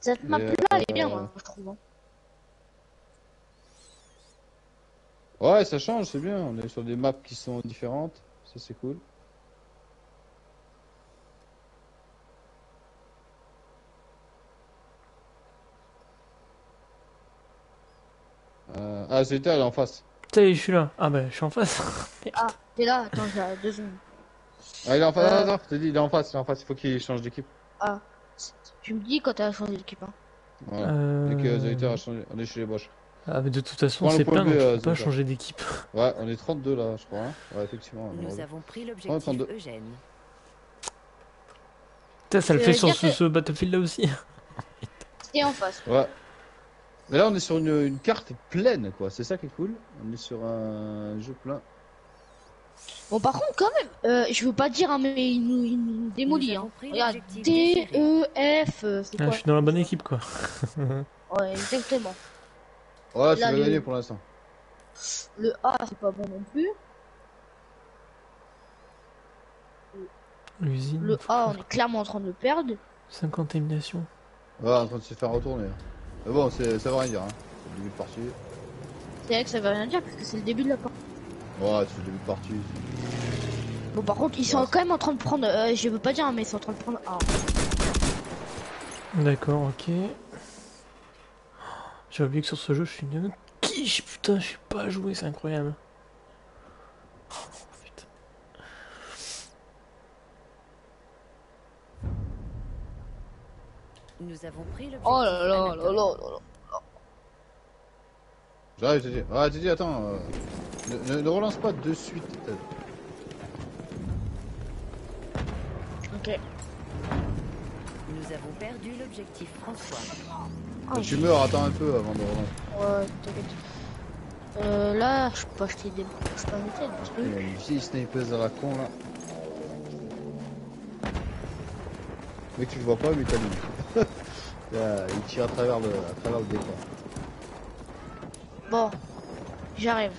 Cette map là, elle est bien, moi, je trouve. hein. Ouais, ça change, c'est bien. On est sur des maps qui sont différentes. Ça, c'est cool. Euh... Ah, Zeta, elle est en face. Ça y est, je suis là. Ah bah, je suis en face. Ah, t'es là, attends, j'ai deux secondes. Ah, il est en face. Euh. Attends, attends, je t'ai dit, il est en face, il est en face. Il faut qu'il change d'équipe. Ah, tu me dis quand t'as changé d'équipe. Hein. Voilà. Euh... Dès que Zeta a changé, on est chez les Bosch. Ah, mais de toute façon, c'est plein, B, donc tu euh, peux pas changer d'équipe. Ouais, on est 32 là, je crois. hein. ouais, effectivement. Nous Ouais. avons pris Ouais, l'objectif 32. Eugène. Putain, ça le Euh, fait sur ce, que- ce Battlefield là aussi. T'es en face. Ouais. Mais là, on est sur une, une carte pleine, quoi. C'est ça qui est cool. On est sur un jeu plein. Bon, par contre, quand même, euh, je veux pas dire, hein, mais il nous, il nous démolit. Nous Hein. Regarde, D, E, F, euh, Ah, quoi je suis dans la bonne équipe, quoi. Ouais, exactement. Ouais, c'est les- gagné pour l'instant. Le A, c'est pas bon non plus. L'usine. Le A, on est clairement en train de le perdre. 50 éliminations. Ouais, en train de se faire retourner. Mais bon, c'est- ça veut rien dire. Hein. C'est le début de partie. C'est vrai que ça veut rien dire, parce que c'est le début de la partie. Ouais, c'est le début de partie. Bon, par contre, ils sont Ouais. quand même en train de prendre. euh, je veux pas dire, hein, mais ils sont en train de prendre A. D'accord, ok. J'ai oublié que sur ce jeu, je suis une quiche. Putain, je suis pas joué, c'est incroyable. Oh, putain. Nous avons pris l'objectif Oh là là là là là là. J'arrive. Ouais, t'ai dit, attends. euh, ne, ne- ne relance pas de suite. euh. Ok. Nous avons perdu l'objectif François. Ah, tu meurs, attends un peu avant de relancer. Ouais, t'inquiète. Euh, là, je peux pas acheter des. Je peux pas acheter Il y a une vieille snipeuse à la con là. Mec, tu le vois pas, mais t'as lui. Là, il tire à travers le, à travers le décor. Bon, j'arrive.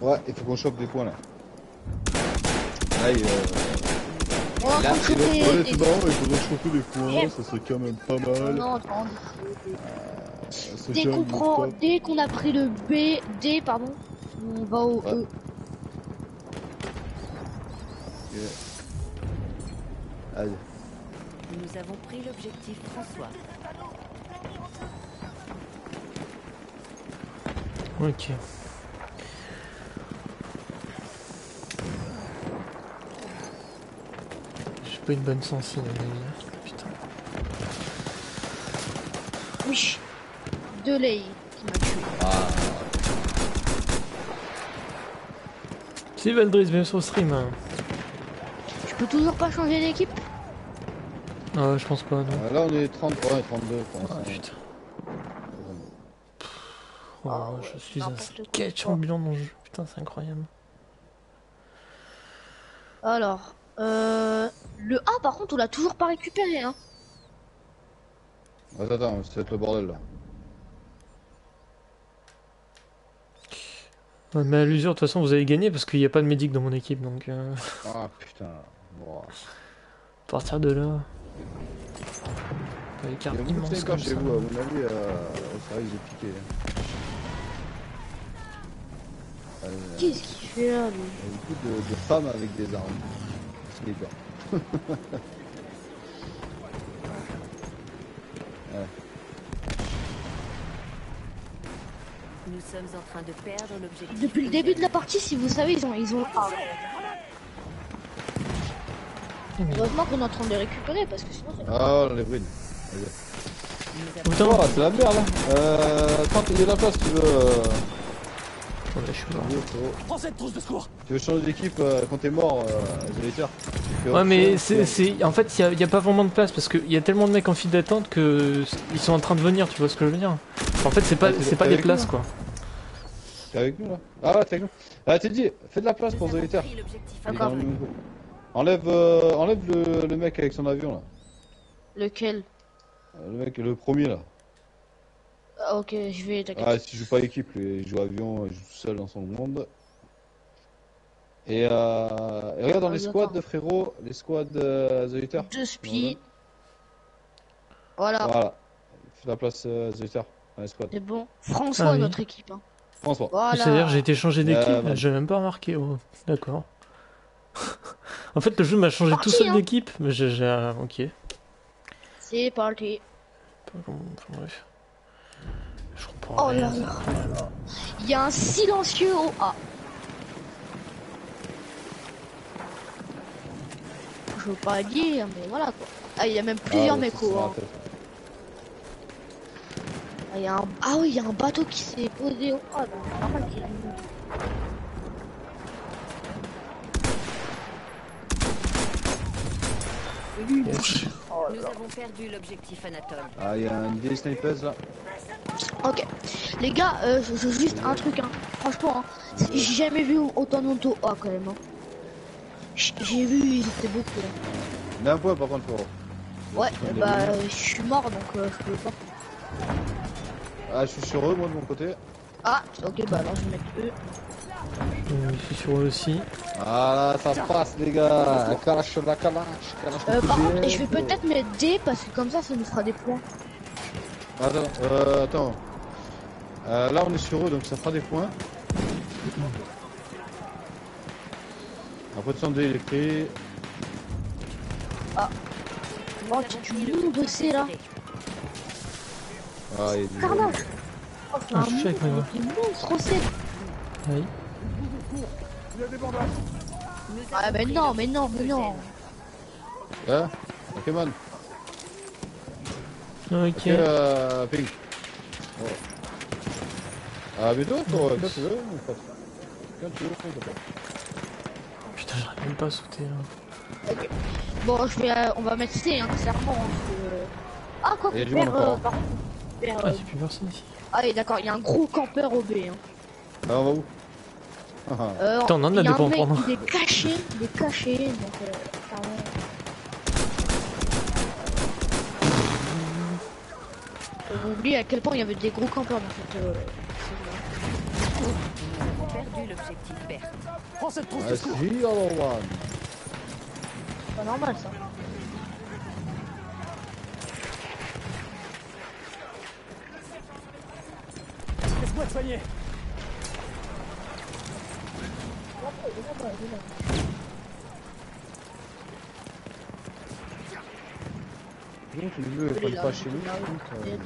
Ouais, il faut qu'on chope des points là. Là, il, euh, On va Là, c'est ouais, des- c'est marrant, il faudrait choper des points, ça serait quand même pas mal. Non, attends, serait Dès qu'on prend, dès qu'on a pris le B, D, pardon, on va au Ouais. E. Allez. Nous avons pris l'objectif François. Ok. J'ai pas une bonne sensi, à mon avis. Putain. Oui. De qui m'a tué. Si Valdris, même sur stream. hein. Je peux toujours pas changer d'équipe? Ah, je pense pas, non. Euh, Là, on est 33 et 32 pour Ah, l'instant. putain. Oh, Ah ouais, je suis un sketch ambulant dans le jeu. Putain, c'est incroyable. Alors, euh, le A par contre on l'a toujours pas récupéré hein. Attends, attends, être le bordel là. Ouais, mais à l'usure, de toute façon, vous avez gagné parce qu'il n'y a pas de médic dans mon équipe, donc euh, Ah putain. Bon. à partir de là. Pas Il l'écart y a beaucoup de immense snipers comme chez vous, à mon avis, euh, ça risque de piquer. Euh, Qu'est-ce qu'il fait là lui? Il y a beaucoup de, de femmes avec des armes. Sniper. Nous sommes en train de perdre l'objectif. Depuis le début de la partie si vous savez ils ont ils ont le A. Heureusement qu'on est en train de les récupérer parce que sinon c'est Ah, les brunes. Putain, Oh, c'est la merde hein. Euh, quand il y a la place, tu veux. Ouais, je suis mort. tu veux- frérot. Prends cette trousse de secours Tu veux changer d'équipe euh, quand t'es mort, euh. Tu Ouais, mais c'est, en fait, il n'y a, pas vraiment de place parce qu'il y a tellement de mecs en file d'attente que ils sont en train de venir, tu vois ce que je veux dire En fait, c'est pas, c'est pas des places quoi. T'es avec nous là Ah ouais, t'es avec nous. Ah, t'es dit, fais de la place pour D'accord. nouveau. Enlève, euh, enlève le, le mec avec son avion là. lequel? Euh, Le mec, le premier là. Ah, Ok je vais t'inquiète. Ah, si je joue pas équipe, lui, il joue avion, il joue tout seul dans son monde. Et, euh, et regarde dans Ah, les squads, frérot, les squads euh, The Hitter. Deux spies. Voilà, Voilà. Fais la place euh. Allez, squad. c'est bon. François, Ah oui. notre équipe. Hein. François. Voilà. C'est-à-dire, j'ai été changé d'équipe, Euh, bah. j'ai même pas remarqué. oh. D'accord. en fait, le jeu m'a changé Parti, tout seul hein. d'équipe, mais j'ai. j'ai- euh, Ok. C'est parti. Enfin, bref. Oh rien. là là. Il y a un silencieux au A. Je veux pas dire, mais voilà quoi. Ah, il y a même plusieurs Ah, A. en fait. Ah, y a un... ah oui, il y a un bateau qui s'est posé au A. monde. Yes. Nous avons perdu l'objectif Anatole. Ah, il y a une vieille snipeuse là. Ok. Les gars, euh, je, je- juste un truc, hein. Franchement, hein, j'ai jamais vu autant de monde au A quand même. hein. J'ai vu, ils étaient beaucoup là. Mais un point par contre, frérot. Ouais, bah euh, je suis mort donc euh, je peux pas. Ah, je suis sur eux, moi de mon côté. Ah, ok, bah alors je vais mettre E. Euh, Je suis sur eux aussi. Ah là, ça passe, les gars. Kalash, la kalash. Euh, par contre, je vais peut-être mettre D parce que comme ça, ça nous fera des points. Attends, euh, attends. Euh, là, on est sur eux, donc ça fera des points. Après, de son électrique. Oh, tu du monde de C là. Ah, il y a du Carnage. Oh, c'est Ah, un C. Oui. Ah, mais non, mais non, mais non. Hein Ok, man. Ok. Euh, ping. Bon. À bientôt, pour, quand tu veux, mon pote. Quand tu veux, quand tu veux. Putain, j'arrive même pas à sauter là. Bon, je vais, euh, on va mettre C, hein, clairement. hein, que- Ah, quoi que perd, euh, par contre, perd, Ah, euh, c'est plus personne ici. Ah, oui, d'accord, il y a un gros campeur au B. Hein. Ah, on va où? Ah, ah. Euh, Putain, on en a pour nous. Il est caché, il est caché, donc euh, J'ai oublié à quel point il y avait des gros campeurs dans cette. euh, Nous avons perdu l'objectif vert. Prends cette trousse Ah, de secours. C'est pas normal ça. Laisse-moi te soigner. Comment tu veux, Il est pas il chez est nous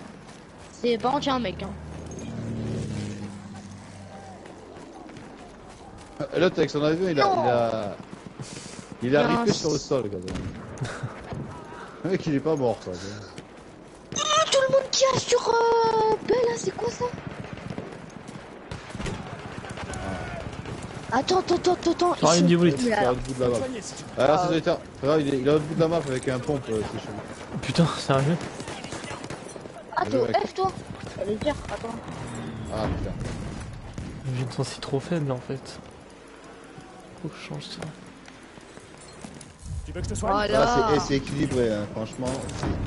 C'est a un mec. Hein. Avec son avion, il a. Non. Il a, il a Il a sur le sol, quand même. Le mec, il est pas mort, quoi. Ah, tout le monde qui a sur euh, là, c'est quoi ça? Attends, attends, attends, attends. Ah, ils il est à l'autre bout de la map. Ah, là, être. Regarde, il est, à l'autre bout de la map avec un pompe, euh, c'est chelou. Putain, sérieux? Ah, t'es au. F toi J'allais dire, attends. Ah, putain. Je me sens si trop faible en fait. Faut que je change ça. Tu veux que je te soigne Voilà. Là, c'est eh, c'est équilibré, hein. franchement,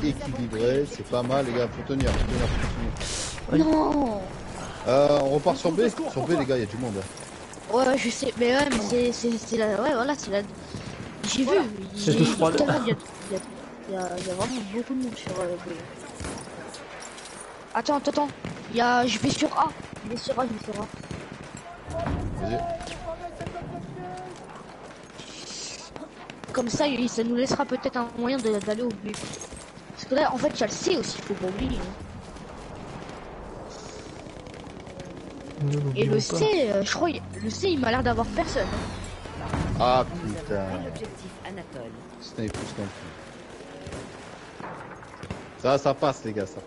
c'est équilibré, c'est pas mal, les gars, faut tenir, faut tenir, faut tenir. Non Euh, on repart sur B Sur B, les gars, il y a du monde. Ouais, je sais, mais ouais, mais c'est- la. Ouais, voilà, c'est la. J'ai vu, j'ai y a, il y a vraiment beaucoup de monde sur euh, B. Attends, attends, attends. Il y a. Je vais sur A. Je vais sur A, je vais sur A. Vas-y. Comme ça, il- ça nous laissera peut-être un moyen de- d'aller au B. Parce que là, en fait, il y a le C aussi, faut pas oublier. hein. Et le pas. C, euh, je crois, le C, il m'a l'air d'avoir personne. Ah, putain. pris l'objectif Anatole. Snipe plus non plus. Ça, ça passe, les gars, ça.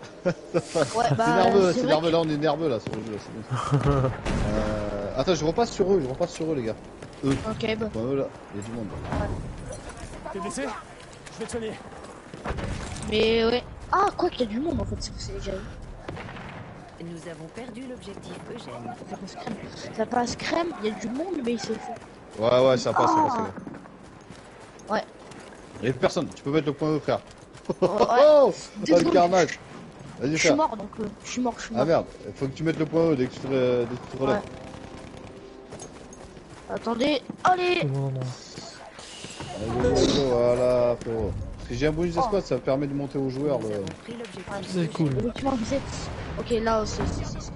ça passe. Ouais, c'est bah, nerveux, c'est nerveux, là, on est nerveux, là, sur le jeu, là, c'est bien. euh, attends, je repasse sur eux, je repasse sur eux, les gars. Eux, Ok, bah. ouais, eux, là, il y a du monde. T'es blessé Je vais te soigner. Mais ouais. Ah, quoi qu'il y a du monde en fait, c'est c'est déjà. Nous avons perdu l'objectif Eugène. Ça passe crème. Ça passe crème, il y a du monde, mais c'est fou. Ouais, ouais, ça passe, ça Ah. passe, les gars. Ouais. Il y a personne, tu peux mettre le point E, frère. Oh, oh, le carnage. Vas-y, Je suis mort donc, euh, je suis mort, je suis mort. Ah merde, faut que tu mettes le point E dès que tu te, dès que tu te relèves. Attendez, allez Non, non. Allez, go, go, Voilà, frérot. Si j'ai un bonus d'escouade, ça permet de monter aux joueurs. Le... C'est cool. Ok, là, c'est. c'est-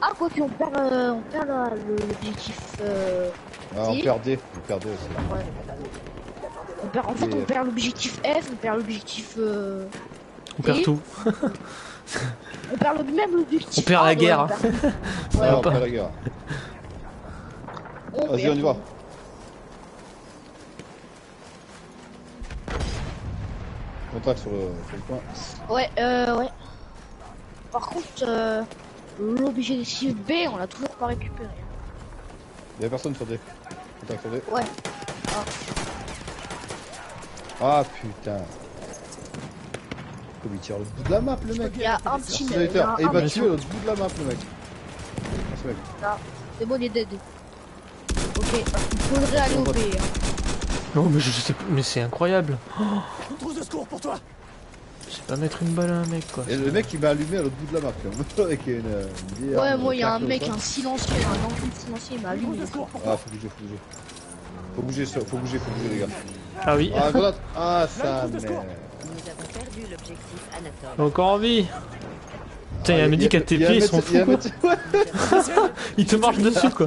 Ah, quoi qu'on perd, euh, on perd là, l'objectif. Euh... Ah, on Si. perdait. On perdait aussi. Ouais. On perd, en fait, Et- on perd l'objectif F, on perd l'objectif. Euh... On perd Et tout. On perd le même l'objectif. On perd la guerre. on perd- la guerre. on Vas-y, on y va. Contact sur le, sur le point. Ouais, euh, ouais. Par contre, euh, l'objectif B, on l'a toujours pas récupéré. Y'a personne sur D. Contact sur D. Ouais. Ah putain. Comme il tire le bout de la map, le mec. Il y a un petit. Vous il Et il m'a tué l'autre bout de la map, le mec. Ah, ce mec. C'est bon, il est dead. Ok, il faudrait aller au B. hein. Non, mais je sais pas, mais c'est incroyable. Une trousse de secours pour toi Je sais pas mettre une balle à un mec quoi. Et le mec il m'a allumé à l'autre bout de la map quand même. Avec une, euh, une bière, Ouais, moi, il y a un mec, un silencieux, un enfant silencieux, il m'a allumé. Ah, faut bouger, faut bouger. Faut bouger, faut bouger, faut bouger, les gars. Ah oui, Ah, grenade Ah, ça, Là, une trousse de merde. Nous avons perdu l'objectif Anatole. encore en vie. Putain, il Ah, a me dit qu'à il y a tes un pieds, ils sont il y fous un quoi. Ils te marchent dessus quoi.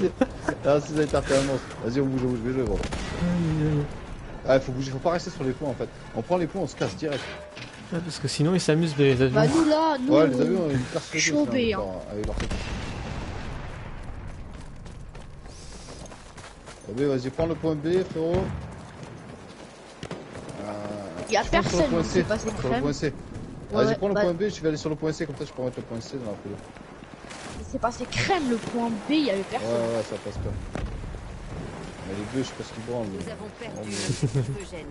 Ah, si vous avez tapé un monstre. Vas-y, on bouge, on bouge, bouge, gros. Ah, faut bouger, faut pas rester sur les points en fait. On prend les points, on se casse direct. Ouais, Parce que sinon ils s'amusent les avions. Bah, nous là, nous. Ouais, les avions, ils cassent les hein. avec leur-. Ah, mais vas-y, prends le point B, frérot. Il y a je prends sur le personne point qui C, s'est passé Sur le crème. point C. Ouais, Vas-y, ouais, prends le bah- point B, je vais aller sur le point C, comme ça je peux mettre le point C dans la foulée. C'est passé crème le point B, il y avait Ouais, personne. ouais, ça passe pas. Mais les deux, je sais pas ce qu'ils branlent. Nous mais- avons perdu Oh, mais- l'objectif Eugène.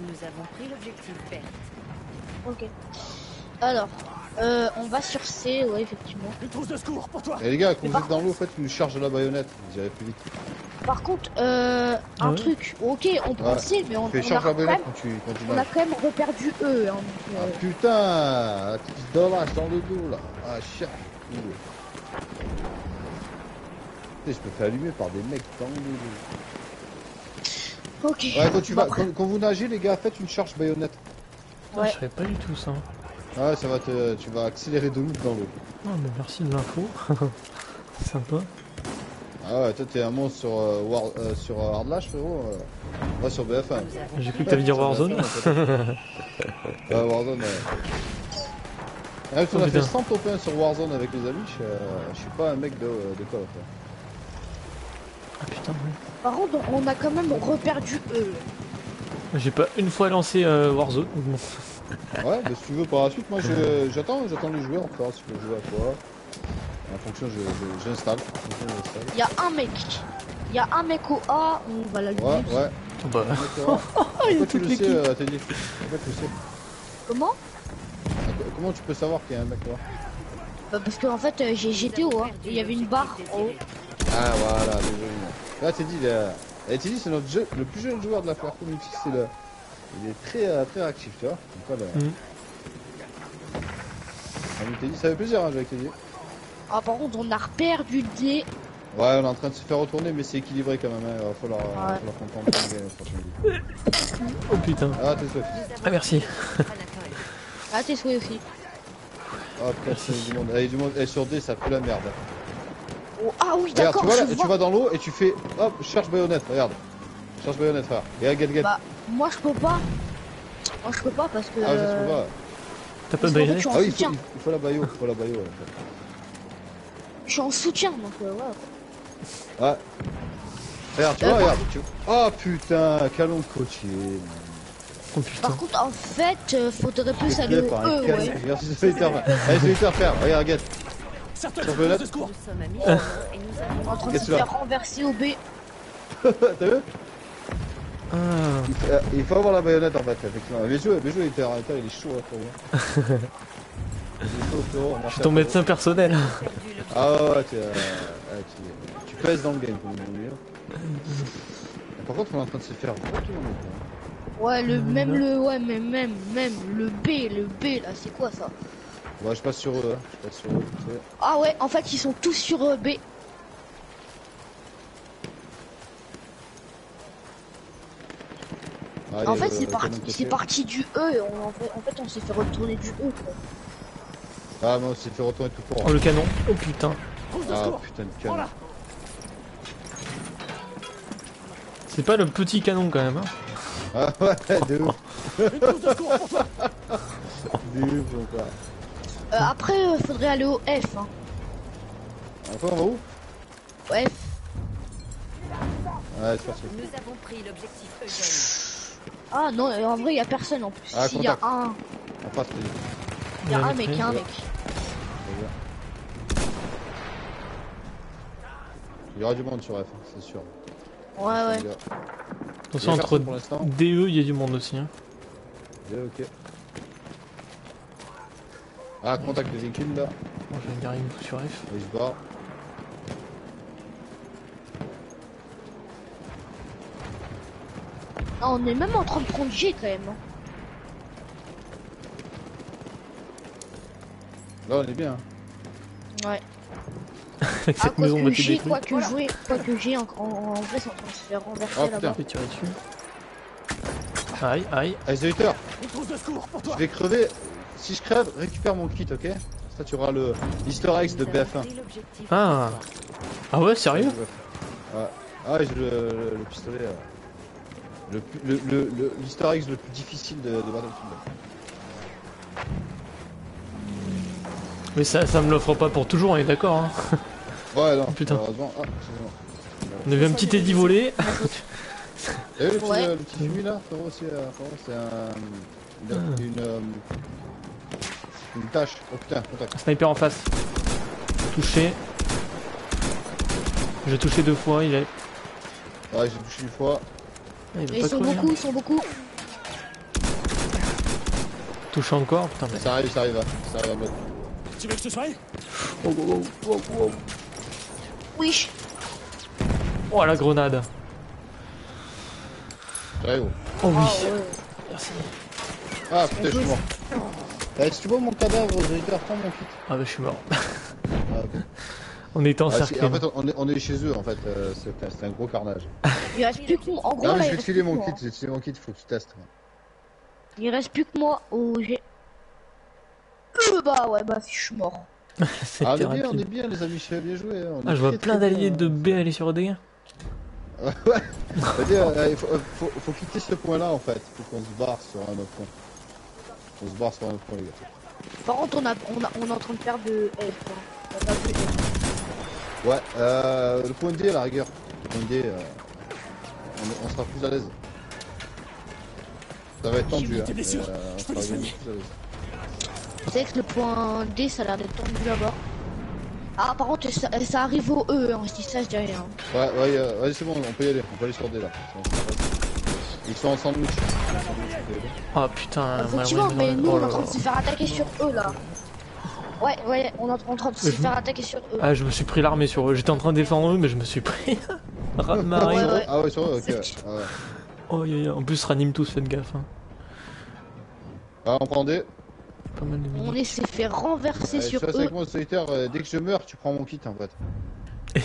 Nous avons pris l'objectif Berthe. Ok. Alors, euh, on va sur C, ouais, effectivement. Une trousse de secours pour toi Et les gars, quand Mais vous êtes dans l'eau, faites une charge à la baïonnette, vous irez plus vite. Par contre, euh, un Ouais. truc. Ok, on prend Ouais. C, mais on, Fais on a charge à la quand baïonnette même, quand tu, quand tu on a quand même reperdu E. Hein, donc, Ah euh, putain, la petite dans le dos là. Ah chien. Je me fais allumer par des mecs dans le dos. ok. Ouais, quand, tu vas, quand, quand vous nagez, les gars, faites une charge baïonnette. Ah, Ouais. Je savais pas du tout ça. Ouais, ça va te, tu vas accélérer de ouf dans l'eau. Ah, mais merci de l'info. Sympa. Ah ouais, toi t'es un monstre sur, euh, War, euh, sur euh, Hardlash, frérot. euh. Va sur BF1. Nous avons J'ai cru que t'allais dire Warzone. ouais, Warzone, ouais. Ah, qu'on Oh, a fait putain. 100 top 1 sur Warzone avec les amis, je, euh, je suis pas un mec de, de Call of. hein. Ah putain, ouais. Par contre, on a quand même reperdu E. J'ai pas une fois lancé euh, Warzone. Ouais, mais si tu veux par la suite, moi je- j'attends, j'attends les joueurs, verra si je peux jouer à quoi. En fonction, je- je- j'installe. En. Il y a un mec. Il y a un mec au A, on va l'allumer. Ouais, ouais. Bah, il y a tu toute le sais, l'équipe. euh, tu sais Comment? Comment tu peux savoir qu'il y a un mec là bah Parce qu'en fait, euh, j'ai j'étais haut, hein, et il y avait une barre en haut. Ah voilà, désolé. Là, Teddy, il est... Et Teddy, c'est notre jeu, le plus jeune joueur de la Flare Community, c'est le... Il est très, euh, très actif, tu vois. Donc, voilà. Mhm. Ah, Teddy, ça fait plaisir hein, avec Teddy. Ah, par contre, on a reperdu D. Ouais, on est en train de se faire retourner, mais c'est équilibré quand même. Hein. Il va falloir, euh, Ouais. falloir franchement. oh putain. Ah, t'es avons Ah, merci. Ah, t'es souhait aussi. Ah, putain, c'est du monde. Allez, du monde. Et sur D, ça pue la merde. Oh, ah oui, d'accord, tu vois, je là, tu vas dans l'eau et tu fais. Hop, cherche baïonnette, regarde. Cherche baïonnette, frère. Regarde, get, get. Bah, moi je peux pas. Moi je peux pas parce que. ah, euh, peut pas. T'as pas de baïonnette je suis en Ah oui, il faut, soutien. il faut la baïo, il faut la baïo. ouais. Je suis en soutien donc euh, ouais. Ouais. Regarde, tu Euh, vois, regarde. Tu... Oh putain, calon de coaché. Oh. Par contre, en fait, euh, faudrait plus aller au un E, canon. ouais. Regarde, c'est solitaire. Allez, solitaire, frère. Regarde, get. Serre-toi Sur Nous sommes à mi-chemin et nous avons En train de se faire renverser au B. T'as vu? Ah, il faut, euh, il faut avoir la baïonnette en fait, effectivement. Mais jouer, mais jouer, il était arrêté, il est chaud, là, frérot. on je suis ton médecin personnel. l'objectif. Ah ouais, tu, euh, tu, tu pèses dans le game, comme on dit. hein. Par contre, on est en train de se faire retourner. quoi. Ouais, le Mhm. même le ouais, mais même même le B, le B là, c'est quoi ça? Ouais, je passe sur eux, hein. je passe sur eux. tu sais. Ah ouais, en fait, ils sont tous sur euh, B. Ah, En fait, c'est le parti, parti du E. Et on, en fait, en fait, on s'est fait retourner du E. Quoi. Ah, moi aussi, fait retourner tout court. Oh le canon. Oh putain. Ah, putain de canon. Voilà C'est pas le petit canon quand même. Hein. Ah ouais, de ouf, de ouf. Euh, après, euh, faudrait aller au F. Hein. Enfin, on va où? Au F. Ouais, c'est parti. Nous avons pris l'objectif Eugène. Ah non, euh, en vrai, il y a personne en plus. Ah, S'il y a contact. un, En face, vas-y. il y a Il y a un mec, il y a un mec. Il y aura du monde sur F, hein, c'est sûr. Ouais, ouais. Attention, Il entre personne pour l'instant. DE, il y a du monde aussi. Hein. Yeah, ok. Ah, contact de véhicule là. Bon, je vais garer une fois sur F. Il se barre. Ah, on est même en train de prendre G quand même. hein. Là, on est bien. hein. Ouais. Avec cette quoi maison G, détruite. quoi que jouer, quoi que G, en, en, en vrai, c'est en train de se faire renverser Oh, là-bas. dessus. Aïe, aïe. Secours pour je vais crever. Si je crève, récupère mon kit, ok? Ça, tu auras le l'easter egg de Nous avons BF1. pris l'objectif Ah. Ah ouais, sérieux? Ouais. Ah, j'ai le, le, le pistolet. euh, Le, plus- le, le, le- le plus difficile de, de Battlefield. Mais ça, ça me l'offre pas pour toujours, on est d'accord. Hein. Ouais, non, Putain. Heureusement. Ah. On a vu un petit Teddy. T'as vu le petit, Ouais. le petit fumier là, frérot, euh, c'est un... Une... Ah. Une, euh, une tâche. Oh putain, contact. Sniper en face. Touché. J'ai touché deux fois, il est. Ouais, j'ai touché une fois. Ah, il Ils pas sont crever, beaucoup, ils sont beaucoup. Touché encore, putain. Mais... Ça arrive, ça arrive, hein. ça arrive à mode. Tu veux que je te soigne Oh, oh, oh, oh, oh. Oui. Oh, la grenade. J'arrive. Oh oui. Ah, ouais. Merci. Ah putain, je suis mort. Eh, si tu vois mon cadavre, Zéliteur, prends mon kit. Ah bah je suis mort. Ah, ok. On était Ah, si- encerclés. en fait, on est, on est chez eux, en fait. euh, c'est un gros carnage. Il reste plus que moi. En gros, Non, mais je vais te filer mon kit, je vais te filer mon kit, il faut que tu testes. Il reste plus que moi au G. Euh, bah ouais, bah je suis mort. Ah, on est bien, on est bien, les amis, je bien joué. hein. On Ah, est je vois très, plein d'alliés de B aller sur D. Vas-y, euh, il faut, faut, faut quitter ce point-là, en fait. Faut qu'on se barre sur un autre point. On se barre sur un autre point, les gars. Par contre, on, a, on, a, on est en train de faire de hein. On a F. Ouais, euh, le point D à la rigueur. Le point D, euh, on, on sera plus à l'aise. Ça va être tendu, hein. mais, euh, on sera plus à l'aise. Vous savez que le point D, ça a l'air d'être tendu là-bas. Ah, par contre, ça, ça arrive au E, hein. dis ça, je dis rien. Ouais, ouais, euh, ouais, c'est bon, on peut y aller. On peut aller sur D là. Ils sont en sandwich. Ah putain, Effectivement, malheureusement, mais nous, oh on est en train là. de se faire attaquer sur eux là. Ouais, ouais, on est en train de se je- faire attaquer sur eux. Ah, je me suis pris l'armée sur eux. J'étais en train de défendre eux, mais je me suis pris. Marée. Ouais, ouais. Ah ouais, sur eux, ok. Ah, ouais. Oh, yeah, yeah. En plus, ranime tous, faites gaffe. Hein. Ah, on prend D. Pas mal de On est s'est fait renverser sur restes eux. avec moi au solitaire, euh, dès que je meurs, tu prends mon kit en fait.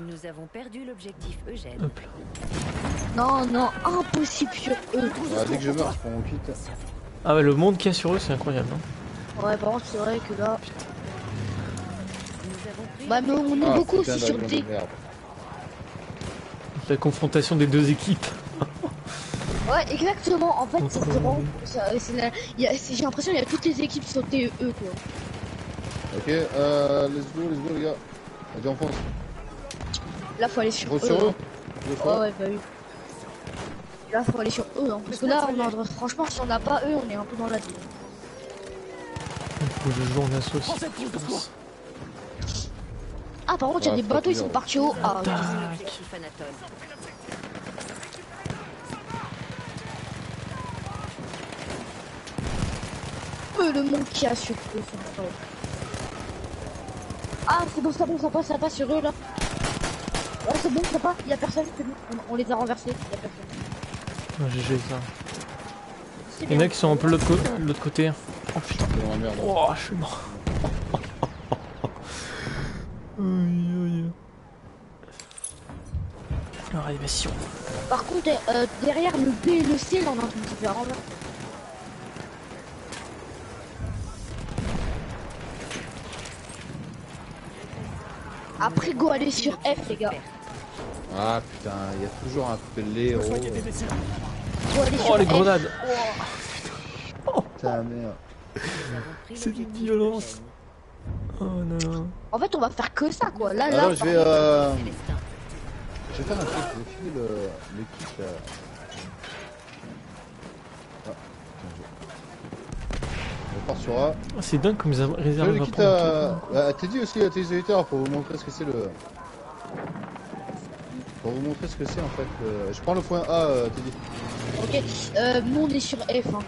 Nous avons perdu l'objectif Eugène. Hop là. Non, non, impossible sur eux. Ah, dès que je meurs, je prends mon kit. Ah ouais, le monde qu'il y a sur eux, c'est incroyable. Hein. Ouais, par contre, c'est vrai que là. Nous avons pris Bah, mais on est Ah, beaucoup aussi sur d'avion D. de merde. La confrontation des deux équipes. Ouais, exactement. En fait, c'est vraiment. J'ai l'impression qu'il y a toutes les équipes sur TE, quoi. Ok, euh, let's go, let's go les gars. Vas-y, on fonce. Là, faut aller sur eux. sur eux. hein. Deux Ouais, fois. ouais, bah oui. Là, faut aller sur eux, hein. Parce que là, on a... franchement, si on n'a pas eux, on est un peu dans la vie. Faut que je joue en assaut Ah, par contre, il y a des bateaux, ils sont partis au A. Peu le monde qui a sur eux. c'est incroyable. Ah, c'est bon, ça passe, ça passe, ça passe sur eux, là. Ouais, c'est bon, ça passe, il y a personne, c'est bon. On, on les a renversés, il y a personne. GG ça. C'est Il y en bien. a qui sont un peu l'autre côté. Oh putain. T'es dans la merde. Oh, je suis mort. Aïe. Réanimation. Par contre, euh, derrière le B et le C, là, on train de se faire renverser. Après, go aller sur F, les gars. Ah putain, il y a toujours un aller Oh sur les F. grenades Putain, merde. C'est l'objectif violence. Oh non. En fait, on va faire que ça, quoi. Là, là, Alors je vais, euh, je vais faire un truc, je vais filer le, le kit. euh. Ah, je... On part sur A. Oh, C'est dingue comme ils ont Je réservé le kit à... bah, T'es dit aussi à tes auditeurs pour vous montrer ce que c'est le... Pour vous montrer ce que c'est en fait. le- Je prends le point A, euh, t'es dit. ok. Euh, nous, on est sur F, hein.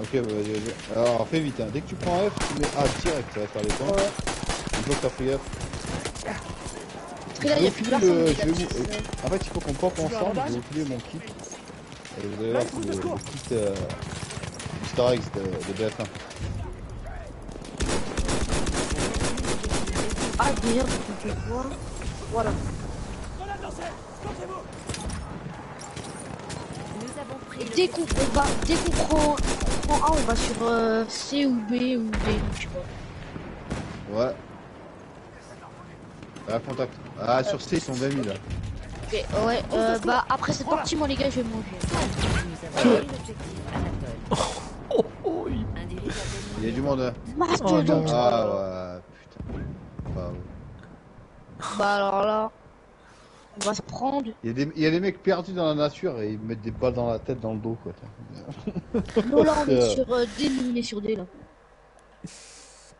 Ok, bah, vas-y, vas-y. Alors fais vite, hein. dès que tu prends F, tu mets A direct, ça va faire les points. Ouais. Une fois que t'as pris F. Parce que là, il n'y a Je plus vais personne filer qui le- l'a je vais pris. vous- En fait, il faut qu'on pop ensemble, je vais vous filer mon kit. Et vous allez voir, le, le kit euh, Easter eggs de, de BF1. Ah, déjà, on peut voir. Voilà. Grenade lancée Portez-vous Nous avons pris Et dès qu'on on va, dès qu'on prend, on prend A, on va sur euh, C ou B ou D, je sais pas. Ouais. Ah, contact. Ah, sur C, ils sont 20 000 là. Ok, ouais, euh, bah après c'est parti, moi les gars, je vais manger. Oh, oh, il- y a du monde. hein. Mastodonte non. Ah, ouais, putain. Bah, ouais. Bah alors là, on va se prendre. Il y, a des, il y a des mecs perdus dans la nature et ils mettent des balles dans la tête, dans le dos, quoi. Nous là, on est sur euh, D, on est sur D là.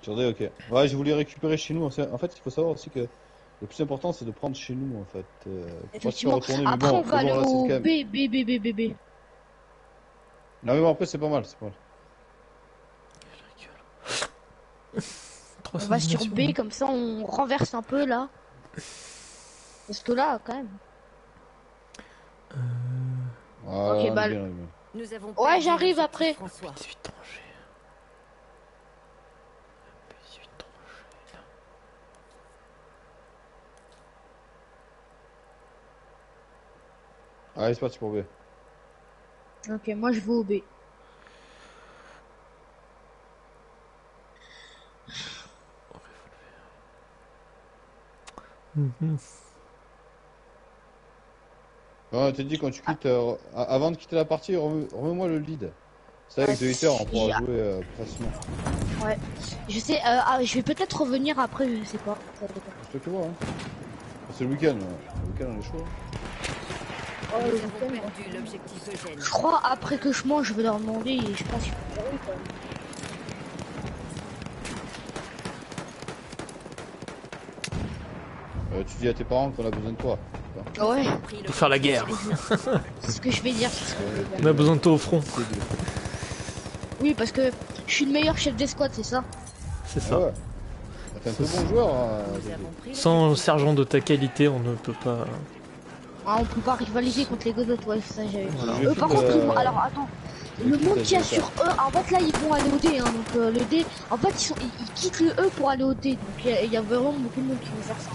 Sur D, ok. Ouais, je voulais récupérer chez nous. En fait, il faut savoir aussi que le plus important, c'est de prendre chez nous, en fait. Euh, Effectivement. retourner, Après, bon, on va aller là, au B, B, B, B, B, B. Non, mais bon, après, c'est pas mal, c'est pas mal. On va sur. B, comme ça on renverse un peu là. Parce que là, quand même. Voilà, Ok, on est bah, bien. Nous avons Ouais, j'arrive après. François. 18 tranchées. 18 tranchées. Allez, c'est parti pour B. Ok, moi je vais au B. Ouais, t'es dit quand tu quittes, euh, avant de quitter la partie, remets- remets-moi le lead. C'est avec Ouais. deux hitters, on pourra jouer euh, facilement. Ouais. Je sais, euh, ah, je vais peut-être revenir après, je sais pas. C'est toi vois, hein. C'est le week-end, ouais. le week-end on est chaud. hein. Le week-end, Eugène. Je crois après que je mange, je vais leur demander et je pense quand même. Euh, tu dis à tes parents qu'on a besoin de toi. Ah Ouais, Pour faire la guerre. c'est ce que je vais dire. On a besoin de toi au front. Oui, parce que je suis le meilleur chef d'escouade, c'est ça C'est Ah ça. ouais. Ah, T'es un bon joueur. hein, Sans sergent de ta qualité, on ne peut pas. ah, On peut pas rivaliser contre les godots, ouais, ça j'avais. Voilà. Euh, par contre, euh, alors attends, le monde qui a sur E, en fait là ils vont aller au D, hein, donc euh, le D, en fait ils, sont, ils, ils quittent le E pour aller au D, donc il y, a- il y a vraiment beaucoup de monde qui vont faire ça.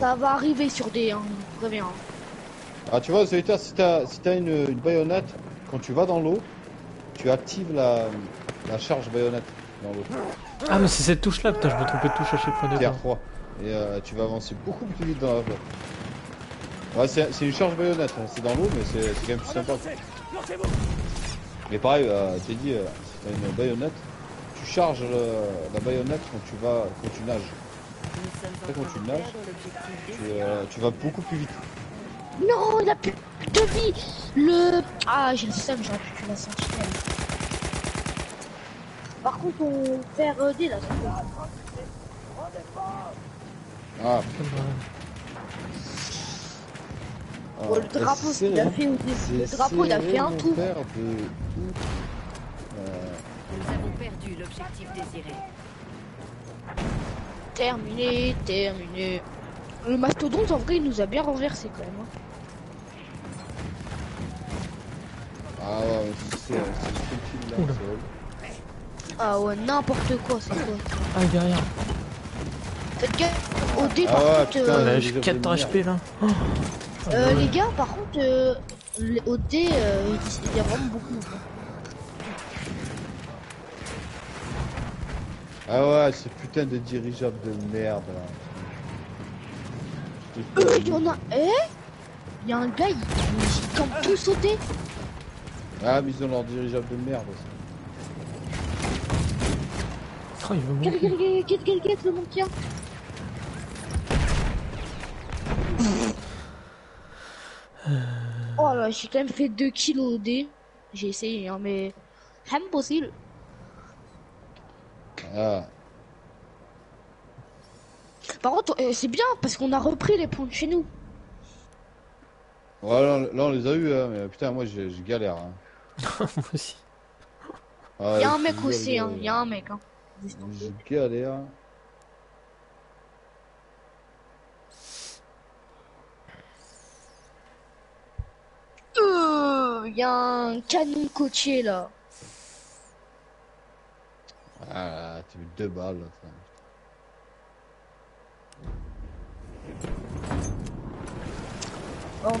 Ça va arriver sur D, hein, très bien. Ah, tu vois, Zeta, si t'as si t'as une, une baïonnette, quand tu vas dans l'eau, tu actives la, la charge baïonnette dans l'eau. Ah, mais c'est cette touche là, putain, je me trompais de touche à chaque fois de temps. TR3. Et euh, tu vas avancer beaucoup plus vite dans la flotte. Ouais, c'est c'est une charge baïonnette, hein. c'est dans l'eau, mais c'est quand même plus sympa. Mais pareil, euh, t'es dit, euh, si t'as une baïonnette, tu charges le- la baïonnette quand tu vas, quand tu nages. Après, quand tu nages, Tu, euh, tu vas beaucoup plus vite. Non, il a plus de vie Le... Ah, j'ai le seum, j'aurais pu la sentinelle. Par contre, on perd euh, D là, ça fait. Ah, ah, Bon, le drapeau, c'est il a fait Le drapeau, il a fait un tour. de. Euh, Nous avons perdu l'objectif désiré. Terminé, terminé. Le mastodonte, en vrai, il nous a bien renversé quand même. hein. Ah ouais, c'est c'est- tranquille là. Ah ouais, n'importe quoi, c'est quoi Ah, derrière. Faites gaffe au dé Ah par ouais, contre. putain, euh, On a les juste jeux 4 de HP là. Oh. euh, les gars, par contre, euh, les- au dé, euh, il y a vraiment beaucoup. Ah ouais, ce putain de dirigeable de merde là. Euh, il y en a. Eh Il y a un gars, il, il tout sauté. Ah, mais ils ont leur dirigeable de merde aussi. Oh, il veut Quel, mourir. quel, quel, quel, quel, le manquia Oh là, j'ai quand même fait 2 kilos au dé. J'ai essayé, hein, mais. Impossible. Ah, Par contre, euh, c'est bien parce qu'on a repris les points de chez nous. ouais, là, là, on les a eu, hein, mais putain, moi j'ai j'ai galère. Hein. Moi aussi. Ah, Il y a je un mec aussi, je- hein. Il y a un mec, hein. Je galère. Euh, Il y a un canon côtier là. Ah, tu mets deux balles. là, ça. Oh.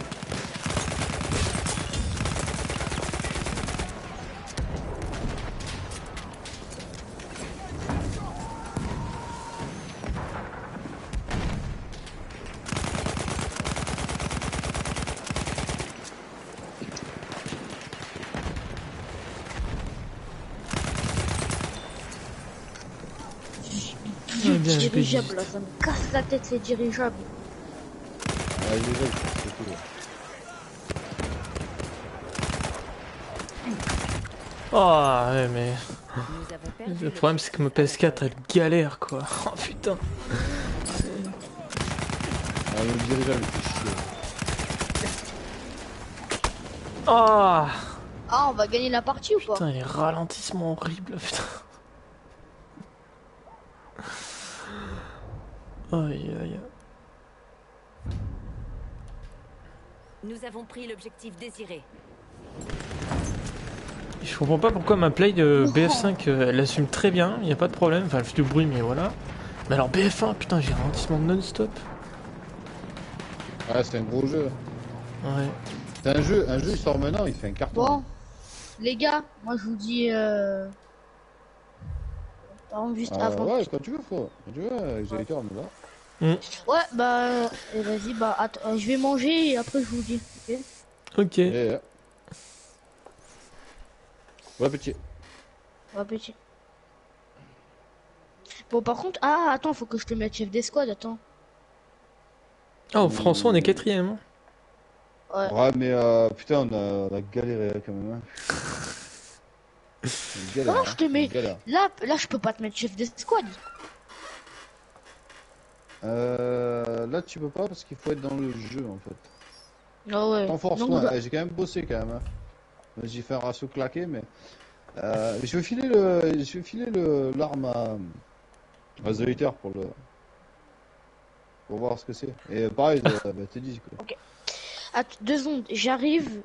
Ouais, bien, je dirigeable là, ça me casse la tête ces dirigeables. Ah, les gens, c'est tout. Oh, ouais, mais le problème c'est que ma PS4 elle galère quoi. Oh putain. Ah, le dirigeable. Oh Ah, on va gagner la partie ou pas? Putain, les ralentissements horribles putain. Aïe aïe. Nous avons pris l'objectif désiré. Je comprends pas pourquoi ma play de BF5 euh, elle assume très bien, y a pas de problème, enfin elle fait du bruit mais voilà. Mais alors BF1 putain j'ai ralentissement non-stop. Ah, c'est un gros jeu. Ouais. C'est un jeu, un jeu, il sort maintenant, il fait un carton. Bon, les gars, moi je vous dis. Euh... Par contre, juste Ah, avant. ouais, quand tu veux, frère. Quand tu veux, j'ai en là. Ouais, bah, euh, vas-y, bah, attends, euh, je vais manger et après je vous dis. ok? Ok. Eh, eh. Ouais, petit. Ouais, petit. Bon, par contre, ah, attends, faut que je te mette chef d'escouade, attends. Oh François on est quatrième. hein. Ouais. Ouais, mais euh, putain, on a, on a galéré quand même. Hein. Galère, Non, hein. je te mets-. Là, là, je peux pas te mettre chef d'escouade. Euh, là, tu peux pas parce qu'il faut être dans le jeu en fait. Ah ouais. T'en force bah- Eh, J'ai quand même bossé quand même. hein. J'ai fait un ratio claqué, mais euh, je vais filer le, je vais filer le l'arme à, à The Hater pour le, pour voir ce que c'est. Et pareil, euh, bah, t'es dit quoi. Attends, deux secondes, j'arrive.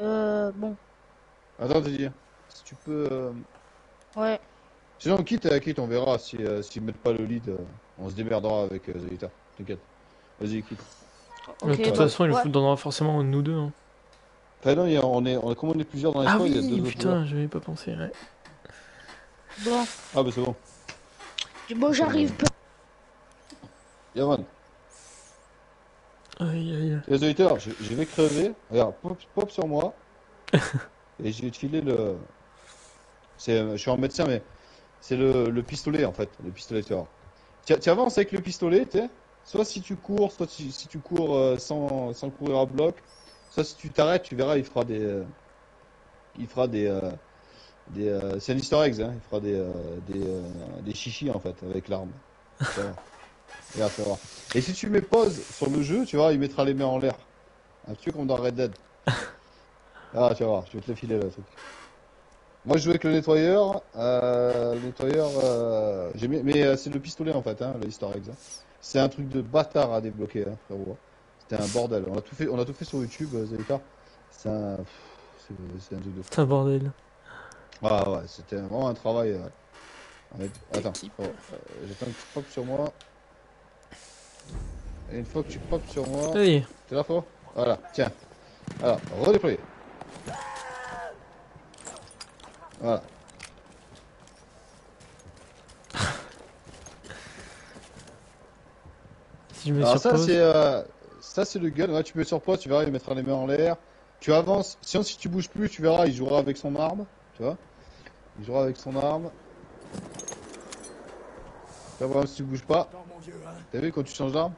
Euh, bon, Attends, t'es dit. Si tu peux. euh, ouais. Sinon, quitte, euh, quitte, on verra si euh, s'ils mettent pas le lead, euh, on se démerdera avec euh, Hater. T'inquiète. Vas-y, quitte. Ok, de toute bah, façon il ouais. nous donnera forcément nous deux. hein. Enfin, non, il y a- on est, on, comme on est plusieurs dans les Ah squads, il y a oui deux autres joueurs. putain j'avais pas pensé. Ouais. Bon, Ah, bah c'est bon. bon, j'arrive. Yaman. Aïe aïe. Les auditeurs, je, je vais crever. Regarde, pop, pop sur moi. et je vais te filer le. C'est, je suis en médecin, mais c'est le, le pistolet en fait. Le pistolet, tu vois. Tu, tu avances avec le pistolet, tu. Soit si tu cours, soit si, si tu cours euh, sans, sans courir à bloc. Soit si tu t'arrêtes, tu verras, il fera des. euh, il fera des. euh, des euh, c'est un easter egg, hein. Il fera des, euh, des, euh, des chichis en fait avec l'arme. Et si tu mets pause sur le jeu, tu vois, il mettra les mains en l'air. Un peu comme dans Red Dead. Ah, tu vas voir, je vais te le filer le truc. Moi, je joue avec le nettoyeur. Euh, le nettoyeur, euh, j'ai mis, mais euh, c'est le pistolet en fait, hein, le Easter hein. C'est un truc de bâtard à débloquer, hein, frérot. C'était un bordel. On a tout fait, on a tout fait sur YouTube, euh. C'est un, pff, c'est c'est un truc de fou. C'est un bordel. Ah ouais, c'était vraiment un travail. euh, avec- Attends, oh, euh, j'ai fait un petit pop sur moi. Et une fois que tu popes sur moi, Allez, t'es là, faux Voilà, tiens. Alors, redéployer. Voilà. si je mets Alors ça c'est euh, ça c'est le gun. Ouais, tu mets sur pause, tu verras, il mettra les mains en l'air. Tu avances. Sinon si tu bouges plus, tu verras, il jouera avec son arme. Tu vois Il jouera avec son arme. Là, voilà, si tu bouges pas, vieux, hein. t'as vu quand tu changes d'arme?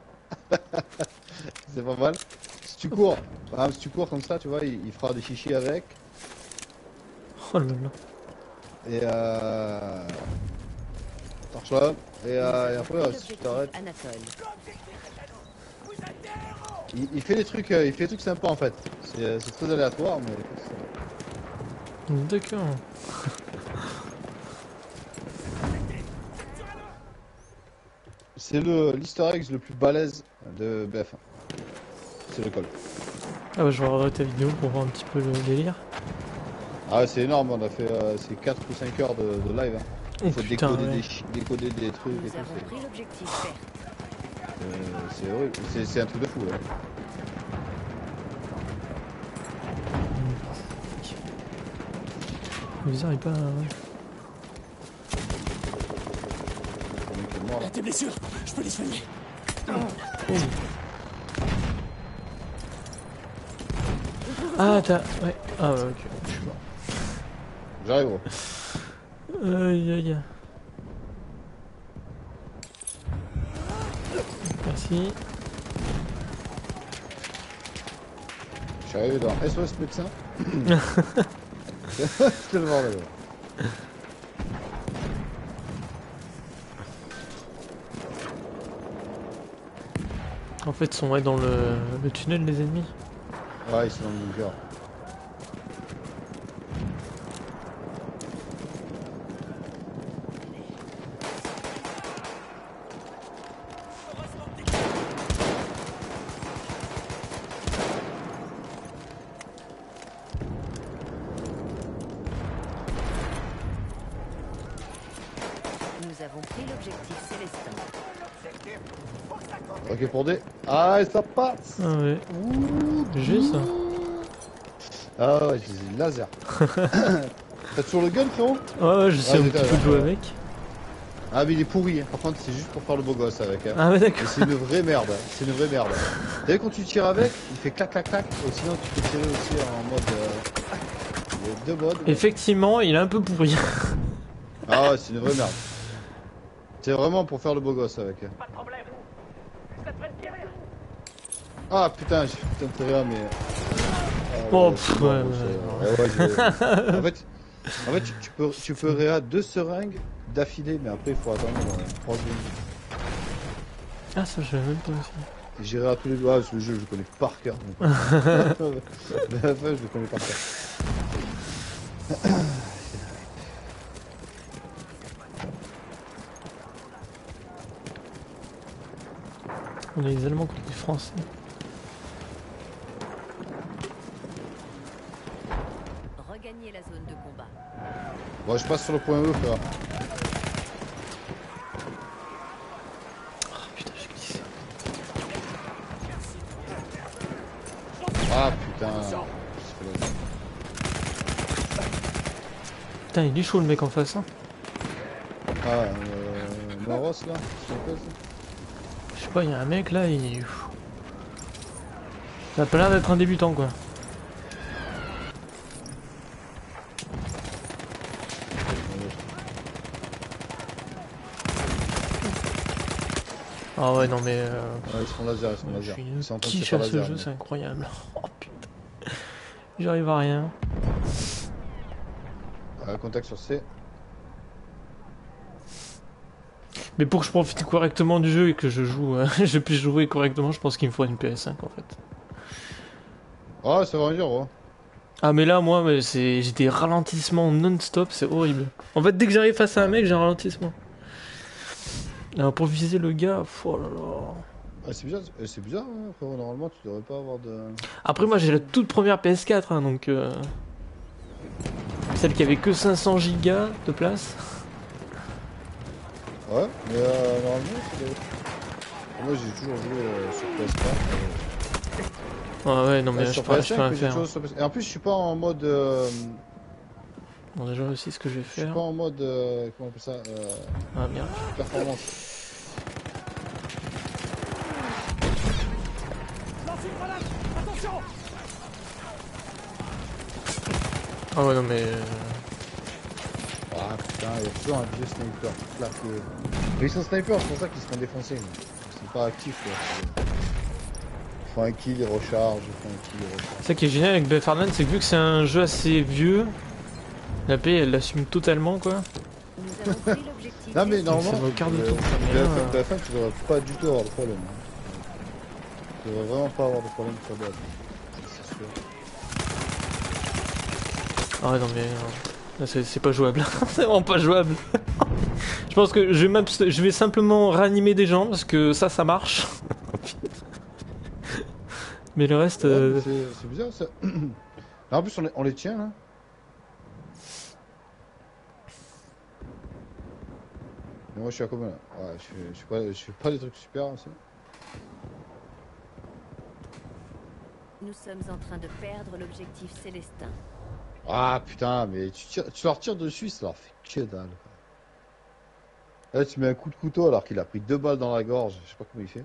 C'est pas mal. Si tu cours, exemple, si tu cours comme ça, tu vois, il, il fera des chichis avec. Oh là là. Et euh... Torche là. Et, euh, et après, euh, si tu t'arrêtes, il, il fait des trucs, euh, il fait des trucs sympas en fait. C'est très aléatoire, mais. c'est- D'accord. C'est le l'easter egg le plus balèze de BF1. C'est le col. Ah bah je vais regarder ta vidéo pour voir un petit peu le délire. Ah ouais, c'est énorme, on a fait euh, c'est 4 ou 5 heures de, de live. Hein. Oh Faut putain, décoder, ouais. des, décoder des trucs et tout. c'est- euh, C'est horrible, c'est un truc de fou. Ouais. Bizarre, il est pas. ouais. Tes blessures, je peux les soigner. Ah, t'as. Ouais. Ah, ouais, ok. J'arrive gros. Aïe aïe. Merci. Je suis arrivé dans SOS médecin. C'était le bordel. En fait, ils sont ouais, dans le, le tunnel, les ennemis. Ouais, ils sont dans le bunker. Nous avons pris l'objectif célestin. Ok pour D. Ah, et ça passe Ah ouais. Juste ça. Ah ouais, j'ai le laser. T'as toujours le gun, frérot? Ouais, ouais, je sais Ouais, un j'ai petit peu jouer avec. Ah, mais il est pourri. hein. Par contre, c'est juste pour faire le beau gosse avec. Hein. Ah ouais, Et d'accord. c'est une vraie merde. C'est une vraie merde. T'as vu quand tu tires avec, il fait clac clac clac. Ou sinon, tu peux tirer aussi en mode. Euh... Il y a deux modes. Effectivement, il est un peu pourri. Ah ouais, c'est une vraie merde. C'est vraiment pour faire le beau gosse avec. hein. Pas de problème. Vous êtes prêts de guérir Ah putain, j'ai de terrain, mais. Ah, Oh, ouais, pff, c'est mort, ouais, gros, ouais, c'est- ouais, ouais, j'ai- en fait, en fait, tu, tu peux, tu deux seringues d'affilée, mais après, il faut attendre euh, trois secondes. Ah, ça, je l'avais même pas aussi. Et J'ai réa tous les doigts, ce jeu, je le connais par cœur. donc. La fin, je le connais par cœur. On a les Allemands contre les Français. Regagnez la zone de combat. Bon, je passe sur le point E, frère. Oh putain, j'ai glissé. Ah putain. Putain, il est chaud le mec en face. Hein. Ah, euh, Moros là Je sais pas, il y a un mec là, il. Ça a pas l'air d'être un débutant quoi. Ah ouais, non mais. Euh... Ouais, ils sont laser, ils sont Je laser. suis faire à ce jeu, c'est incroyable. Oh putain. J'arrive à rien. Ah, contact sur C. Mais pour que je profite correctement du jeu et que je joue, euh, je puisse jouer correctement, je pense qu'il me faut une PS5 en fait. Ah, ça va dire, gros. Ah mais là moi j'ai des ralentissements non-stop, c'est horrible. En fait dès que j'arrive face à un mec j'ai un ralentissement. Alors pour viser le gars, oh là là. Ah, c'est bizarre, euh, c'est bizarre, hein. Normalement, tu devrais pas avoir de. Après moi j'ai la toute première PS4 hein, donc euh, celle qui avait que 500 gigas de place. Ouais, mais euh, normalement, c'est des- Moi j'ai toujours joué euh, sur PS4. Ouais, ouais, non, Ouais, mais je sur peux, je peux PS5, rien mais faire. sur PS... Et en plus je suis pas en mode... euh, Bon, déjà aussi ce que je vais je suis faire. pas en mode... euh, comment on appelle ça euh, Ah merde. Performance. Ah ouais, non, mais. euh, Ah putain, il y a toujours un vieux sniper. Là, que... Mais ils sont snipers, c'est pour ça qu'ils se font défoncer. Ils sont pas actifs. Quoi. Ils font un kill, ils rechargent, ils font un kill, ils rechargent. C'est ça qui est génial avec Battlefield, c'est que vu que c'est un jeu assez vieux, la paix elle l'assume totalement quoi. Nous avons pris l'objectif. Non mais normalement, Ça va au quart de euh, tour, la fin- euh. tu devrais pas du tout avoir de problème. hein. Tu devrais vraiment pas avoir de problème sur base. C'est sûr. Ah ouais, non mais. non. Là, c'est pas jouable. c'est vraiment pas jouable. je pense que je vais, je vais simplement réanimer des gens parce que ça, ça marche. mais le reste. Ouais, euh, c'est- bizarre ça. En plus, on les, on les tient là. Mais moi, je suis à combien là? Ouais, je fais, je fais pas, je fais pas des trucs super aussi. Nous sommes en train de perdre l'objectif célestin. Ah putain, mais tu, tires- tu leur tires dessus, ça leur fait que dalle. quoi. Là, tu mets un coup de couteau alors qu'il a pris deux balles dans la gorge. Je sais pas comment il fait.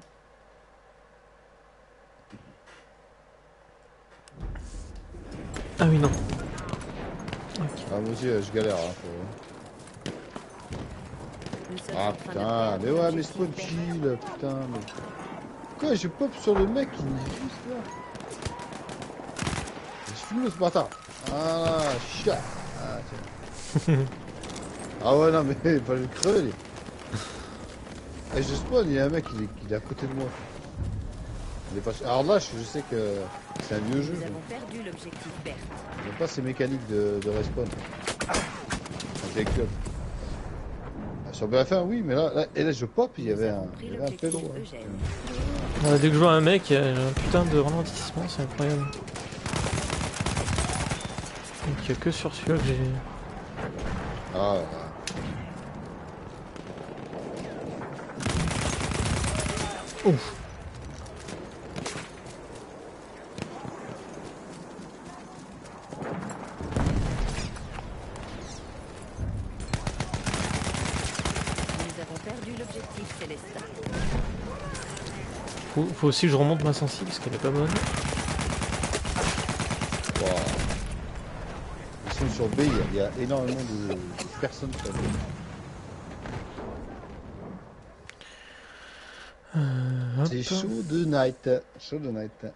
Ah oui, non. Ah, moi aussi, euh, je galère. Hein, faut- Ah putain, mais ouais, mais spawn kill, putain, mais. Quoi, je pop sur le mec qui est juste là. Je fume ce bâtard. Ah, chat. Ah, tiens. ah ouais, non, mais il fallait le crever, lui. Et je spawn, il y a un mec, il est, il est à côté de moi. Pas... Alors là, je, sais que c'est un vieux jeu. Nous avons perdu l'objectif Berthe. J'aime pas ces mécaniques de, de respawn. Intellectuel. Ah, Sur BF1, oui, mais là, là, et là je pop, il y avait un, il y avait un hein. Euh, dès que je vois un mec, il y a un putain de ralentissement, c'est incroyable. Donc il y a que sur celui-là que j'ai. Ah. Ouf. Nous avons perdu l'objectif célestin. Faut, aussi que je remonte ma sensi parce qu'elle est pas bonne. Wow. Ils sont sur B, il y a- énormément de, de personnes sur B. Euh. C'est chaud de night. Chaud de night.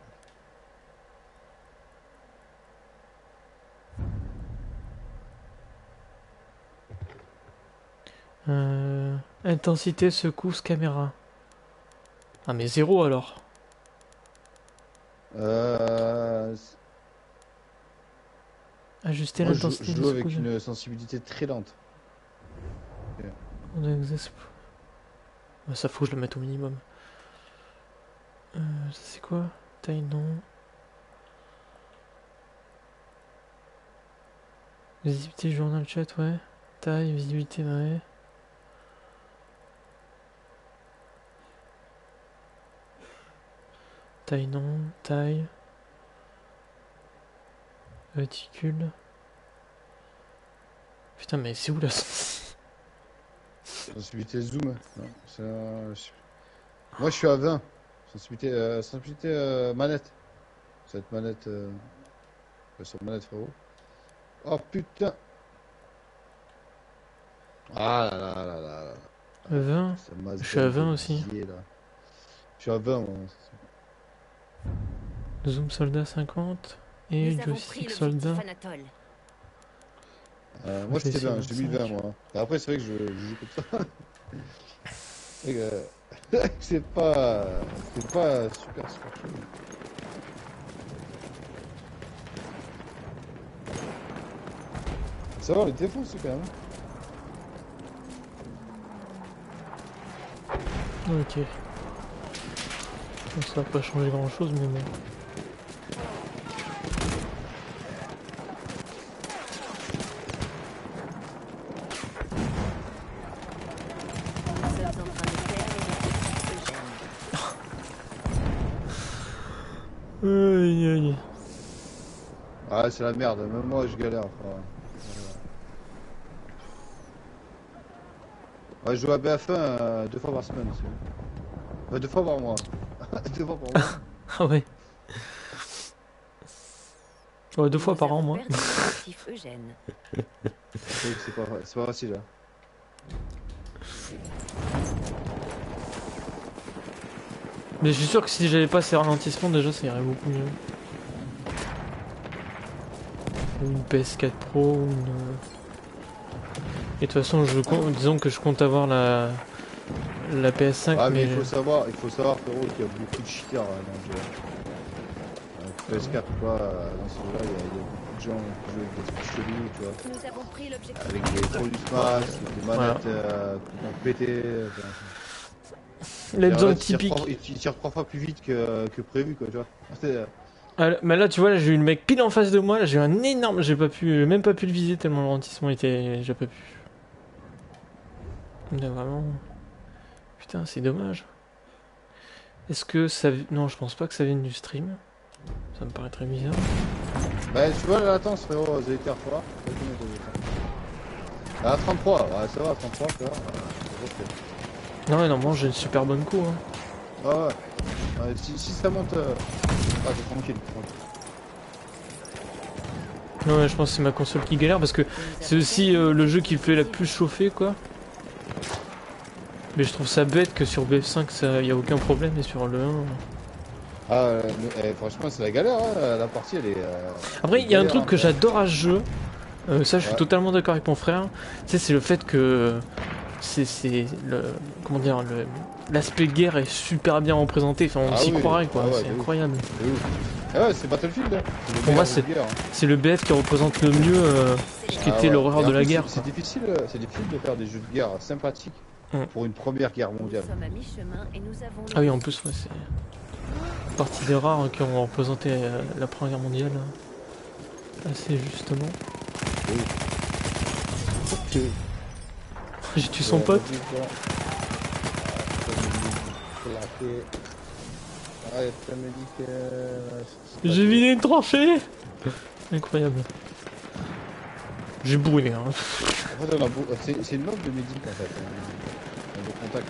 Euh, intensité, secousse, caméra. Ah mais zéro alors. Euh, Ajuster je, l'intensité je de joue avec une sensibilité très lente. Bah, ça faut que je le mette au minimum. Euh, ça c'est quoi? Taille non. Visibilité journal chat ouais. Taille, visibilité ouais. Taille non, taille. Réticule. Putain mais c'est où la Sensibilité zoom. Non, ça, je- Moi je suis à 20. Sensibilité, euh, sensibilité euh, manette. Cette manette. Euh... manette frérot. Oh putain. Ah là là là là là. 20 Ça m'a Je suis à 20 aussi. là. Je suis à 20 moi. Zoom soldat 50 et joystick soldat. Euh, moi c'était essayer 20, j'ai mis 20 25. moi. Et après c'est vrai que je, je joue comme ça. Euh, c'est pas. C'est pas super super chaud. Ça va, les défauts c'est quand même. Ok. Ça va pas changer grand chose, mais bon. Nous sommes en train de perdre l'objectif Eugène. Ah, c'est la merde, même moi je galère. Ouais, je joue à BF1 euh, deux fois par semaine. Enfin, deux fois par mois. deux fois par mois. Ah ouais. Ouais, deux fois par an, moi. C'est pas, pas facile. Hein. Mais je suis sûr que si j'avais pas ces ralentissements, déjà ça irait beaucoup mieux. Ou Une PS4 Pro, ou une. Et de toute façon, je compte- disons que je compte avoir la, la PS5, Ah, mais mais. il faut savoir, il faut savoir, frérot, qu'il y a beaucoup de cheaters là, dans le jeu. Euh, PS4 ou pas, euh, dans ce jeu-là, il y, a- il y a beaucoup de gens qui jouent avec des trucs chelous, tu vois. Nous avons pris. Avec des trolls du smash, des manettes euh, péter. enfin, La Et là, zone il tire typique. trois- fois plus vite que, que prévu, quoi, tu vois. Là- mais là, tu vois, là, j'ai eu le mec pile en face de moi. Là, j'ai eu un énorme. J'ai pas pu, j'ai même pas pu le viser tellement le ralentissement était. J'ai pas pu. Là, vraiment. Putain, c'est dommage. Est-ce que ça. Non, je pense pas que ça vienne du stream. Ça me paraît très bizarre. Bah, tu vois, la latence, frérot, Zéter, quoi? Ah, 33, ouais, ça va, 33, ça va. Non, mais normalement, j'ai une super bonne coup. Hein. C'est- Ouais, ouais. Ouais, si, si ça monte. euh, Ah, t'es tranquille, tranquille. Non, ouais, je pense que c'est ma console qui galère parce que c'est aussi euh, le jeu qui le fait la plus chauffer, quoi. Mais je trouve ça bête que sur BF5, ça y a aucun problème, et sur le 1. Ah, euh, franchement, c'est la galère, hein, la partie, elle est. euh, Après, il y a un truc hein. que j'adore à ce jeu. Ça, je suis Ouais. totalement d'accord avec mon frère. Tu sais, c'est le fait que c'est c'est le comment dire le l'aspect guerre est super bien représenté. Enfin, on Ah s'y oui. croirait quoi. Ah ouais, c'est incroyable. Ah ouais, c'est Battlefield, hein. Pour moi, c'est- hein. C'est le BF qui représente le mieux euh, ce qui Ah était ouais. l'horreur de la plus, guerre. c'est- difficile, euh, c'est difficile de faire des jeux de guerre sympathiques Mm. pour une première guerre mondiale. Nous sommes à mi-chemin et nous avons. Ah oui, en plus, ouais, c'est partie des rares qui ont représenté euh, la Première Guerre mondiale assez justement. J'ai tué son pote. J'ai vidé une tranchée Incroyable. J'ai brûlé, hein. C'est une note de médic en fait comme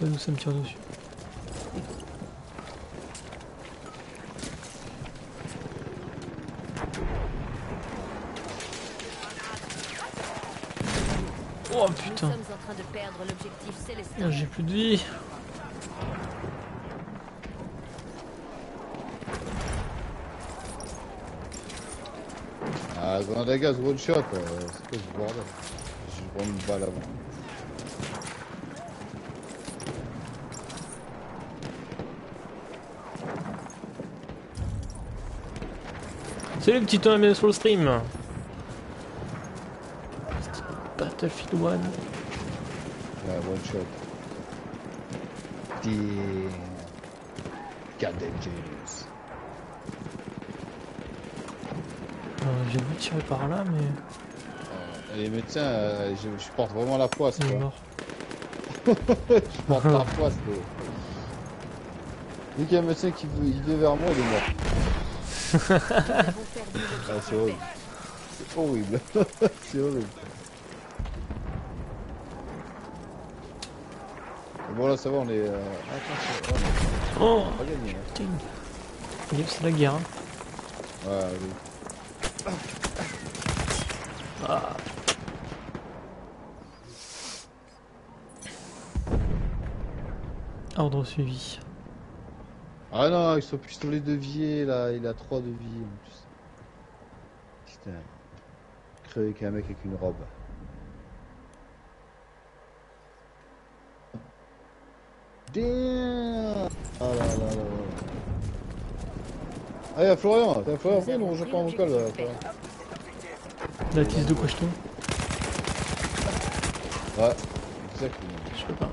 ça. ça me tire dessus. Oh Nous putain, sommes en train de perdre l'objectif célestin. Merde, j'ai plus de vie. Ah, grenade à gaz, one shot, euh, c'est quoi ce bordel? Je prends une balle avant. Salut petit temps bien sur le stream. Battlefield 1. Ouais, one shot. Damn. Goddamn genius. Euh, j'ai voulu tirer par là, mais Euh, Les médecins, euh, je, je porte vraiment la poisse, il est quoi. mort. Je porte la poisse. Dès qu'il y a un médecin qui veut, il vers moi, il est mort. Ah, c'est horrible. C'est horrible. c'est horrible. Bon là ça va on est... Euh... Attention, ouais, Oh on a pas gagné. Hein. putain. C'est la guerre. Hein. Ouais, oui. Ordre suivi. Ah non, avec son pistolet de vie là, il a 3 de vie en plus. Putain. Crevé qu'un mec avec une robe. Damn Ah là là là là. Ah y'a Florian, t'as Florian, il nous rejoint pas en vocal là Florian La tisse de cocheton. Ouais, exactement. Je peux pas.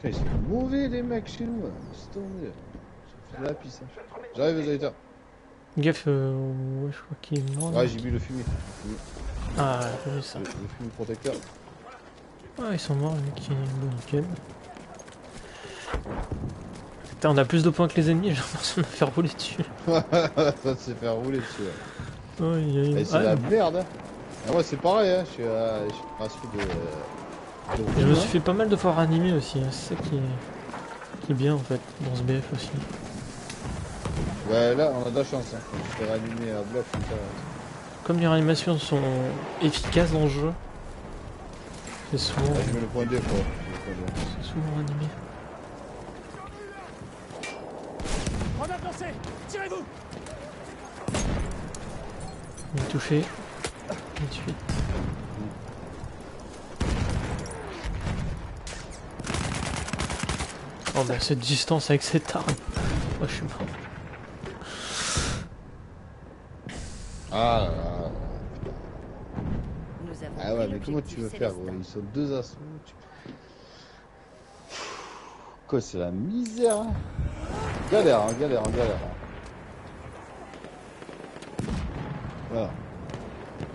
Putain, ils sont mauvais les mecs chez nous, c'est tombé. De la pisse. hein. J'arrive, les auditeurs. Gaffe, euh, ouais, je crois qu'il est mort. Ouais, j'ai vu le fumier. Ah, j'ai vu ça. Le, le fumier protecteur. Ah, ils sont morts, les mecs. Bon, nickel. Putain, on a plus de points que les ennemis, j'ai l'impression de me faire rouler dessus. ça se fait rouler dessus. ouais. A Et c'est Ah, la merde. Hein. Ah, moi, c'est pareil. Hein. Je suis à, je suis à de. Je me suis fait pas mal de fois ranimer aussi, hein. c'est ça qui est... bien en fait, dans ce BF aussi. Ouais, là on a de la chance, hein. je vais ranimer à bloc comme ça. Comme les réanimations sont efficaces dans le jeu, c'est souvent. Je mets le point. C'est souvent ranimé. Tirez-vous est touché. 28. Oh bah, cette distance avec cette arme. Moi je suis mort. Ah Ah ouais mais comment tu veux Célestin. faire Ils sont deux assauts. Tu... Quoi c'est la misère hein? Galère, hein, galère, hein, galère. Voilà.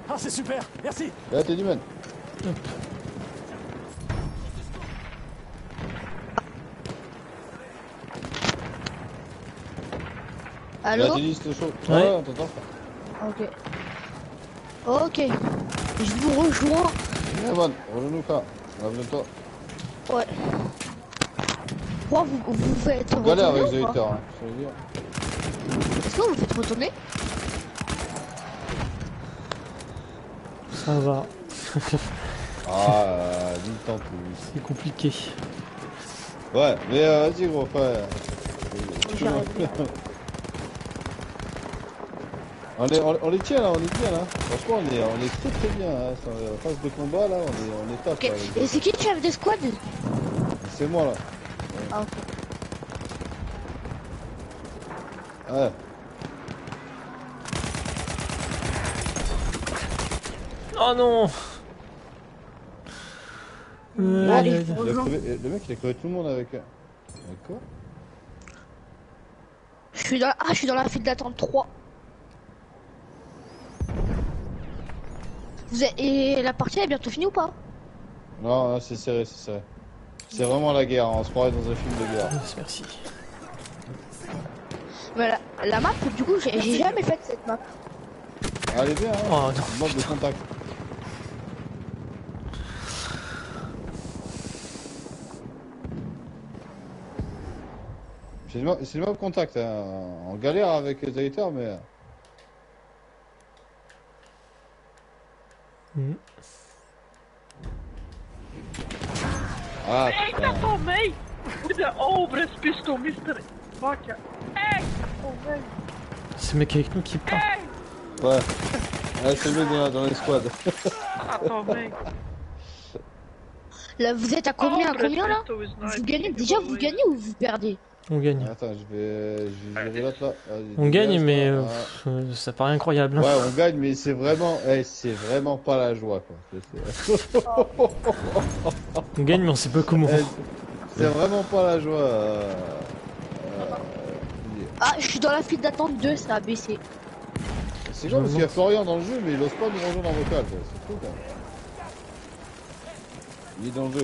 Ah c'est super, merci Là t'es du man. Allô chaud. Ouais. Ouais, on t'entend. Ok. Ok. Je vous rejoins. Man, rejoins-nous pas. On a besoin de toi. Ouais. Pourquoi vous, vous faites On galère avec retourner les électeurs, hein, je veux dire. Est-ce que vous faites retourner Ça va. Ah, euh, dis le temps plus. C'est compliqué. Ouais, mais euh, vas-y, gros, frère. On, est, on, on les tient là, on est bien là. Franchement, on est, on est très très bien. Hein. La phase de combat là, on est, on est top. Ok. là. Et c'est qui le chef de squad C'est moi là. Ah. Ouais. Oh non Euh, Allez, Il a Rejoins. crevé- le mec il a crevé tout le monde avec. Avec quoi? Je suis dans, ah, je suis dans la file d'attente 3. Vous êtes... Et la partie est bientôt finie ou pas Non, non, c'est serré, c'est serré. C'est vraiment la guerre, hein. on se croirait dans un film de guerre. Yes, merci. Mais la, la map, du coup, j'ai jamais fait cette map. Allez bien, hein. Oh non, Mode de contact. C'est le, mode contact, hein. en galère avec les éditeurs, mais... Mhm. Ah Eita tomei! The Obras Pistol Mr. Fuck! Eita tomei! C'est le mec avec nous qui part. Ouais. Ouais, c'est le mec dans, dans les squads. Ah, tomei! Là, vous êtes à combien, à combien là? Vous gagnez Déjà, vous gagnez ou vous perdez? On gagne. Attends, je vais... Je vais l'autre là. Vas-y, On gagne, mais euh, pff, ça paraît incroyable. hein. Ouais, on gagne, mais c'est vraiment, eh, c'est vraiment pas la joie, quoi. On gagne, mais on sait pas comment. Eh, C'est vraiment pas la joie. euh, euh, Ah, je suis dans la file d'attente 2, ça a baissé. C'est quoi parce qu'il y a Florian dans le jeu, mais il ose pas nous rejoindre en vocal, quoi. C'est fou, quoi. Il est dans le jeu.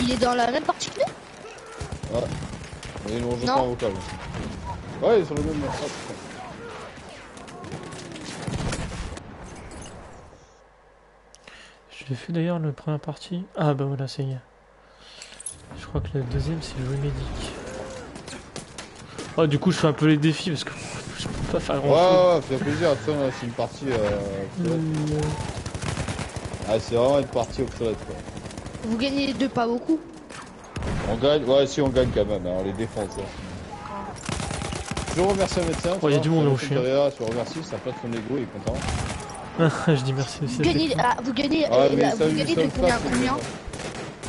Il est dans la même partie que nous Mais il nous rejoint Non. pas en vocal. Ouais. Ah, putain. L'ai fait d'ailleurs la première partie. Ah bah voilà, ça y est. Je crois que la deuxième c'est le médic. Oh du coup je fais un peu les défis parce que je peux pas faire Ouais, grand chose. ouais, ouais, ça fait plaisir. Attends, là, c'est une partie. Euh... Ah, c'est vraiment une partie obsolète, quoi. Vous gagnez les deux, pas beaucoup. On gagne, ouais, si on gagne quand même, hein, on les défonce. hein. Je remercie un médecin. Oh, il y a du monde au chien. Je remercie, ça place son ego, il est content. je dis merci aussi. Vous gagnez, ah, vous gagnez, Ah, euh, là, ça, vous gagnez de combien à passe, combien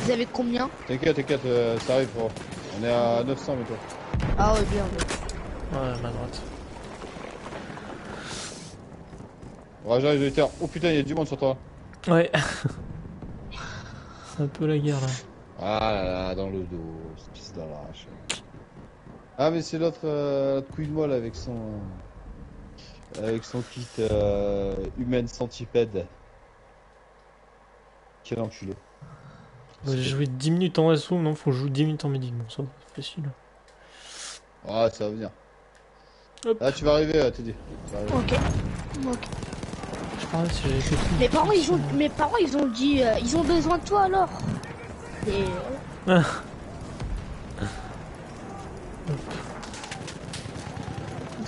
Vous avez combien T'inquiète, t'inquiète, euh, ça arrive, frérot. On est à 900, mais toi. Ah ouais, bien. bien. Ouais, ma droite. Ouais, j'arrive, les terres. Oh putain, il y a du monde sur toi. Ouais. c'est un peu la guerre là. Ah là là, dans le dos, ce fils d'arrache. Ah, mais c'est l'autre euh, l'autre couille de molle avec son. euh, avec son kit euh, humaine centipède. Quel enculé. J'ai joué 10 minutes en assaut, non, faut que je joue 10 minutes en médic. Bon, ça c'est facile. Ah, ça va venir. Hop. Ah, tu vas arriver, euh, Teddy. Tu vas arriver. Ok. Ok. Je parlais si j'avais fait tout. Mes parents, ils ont, mes parents, ils ont dit, euh, ils ont besoin de toi alors.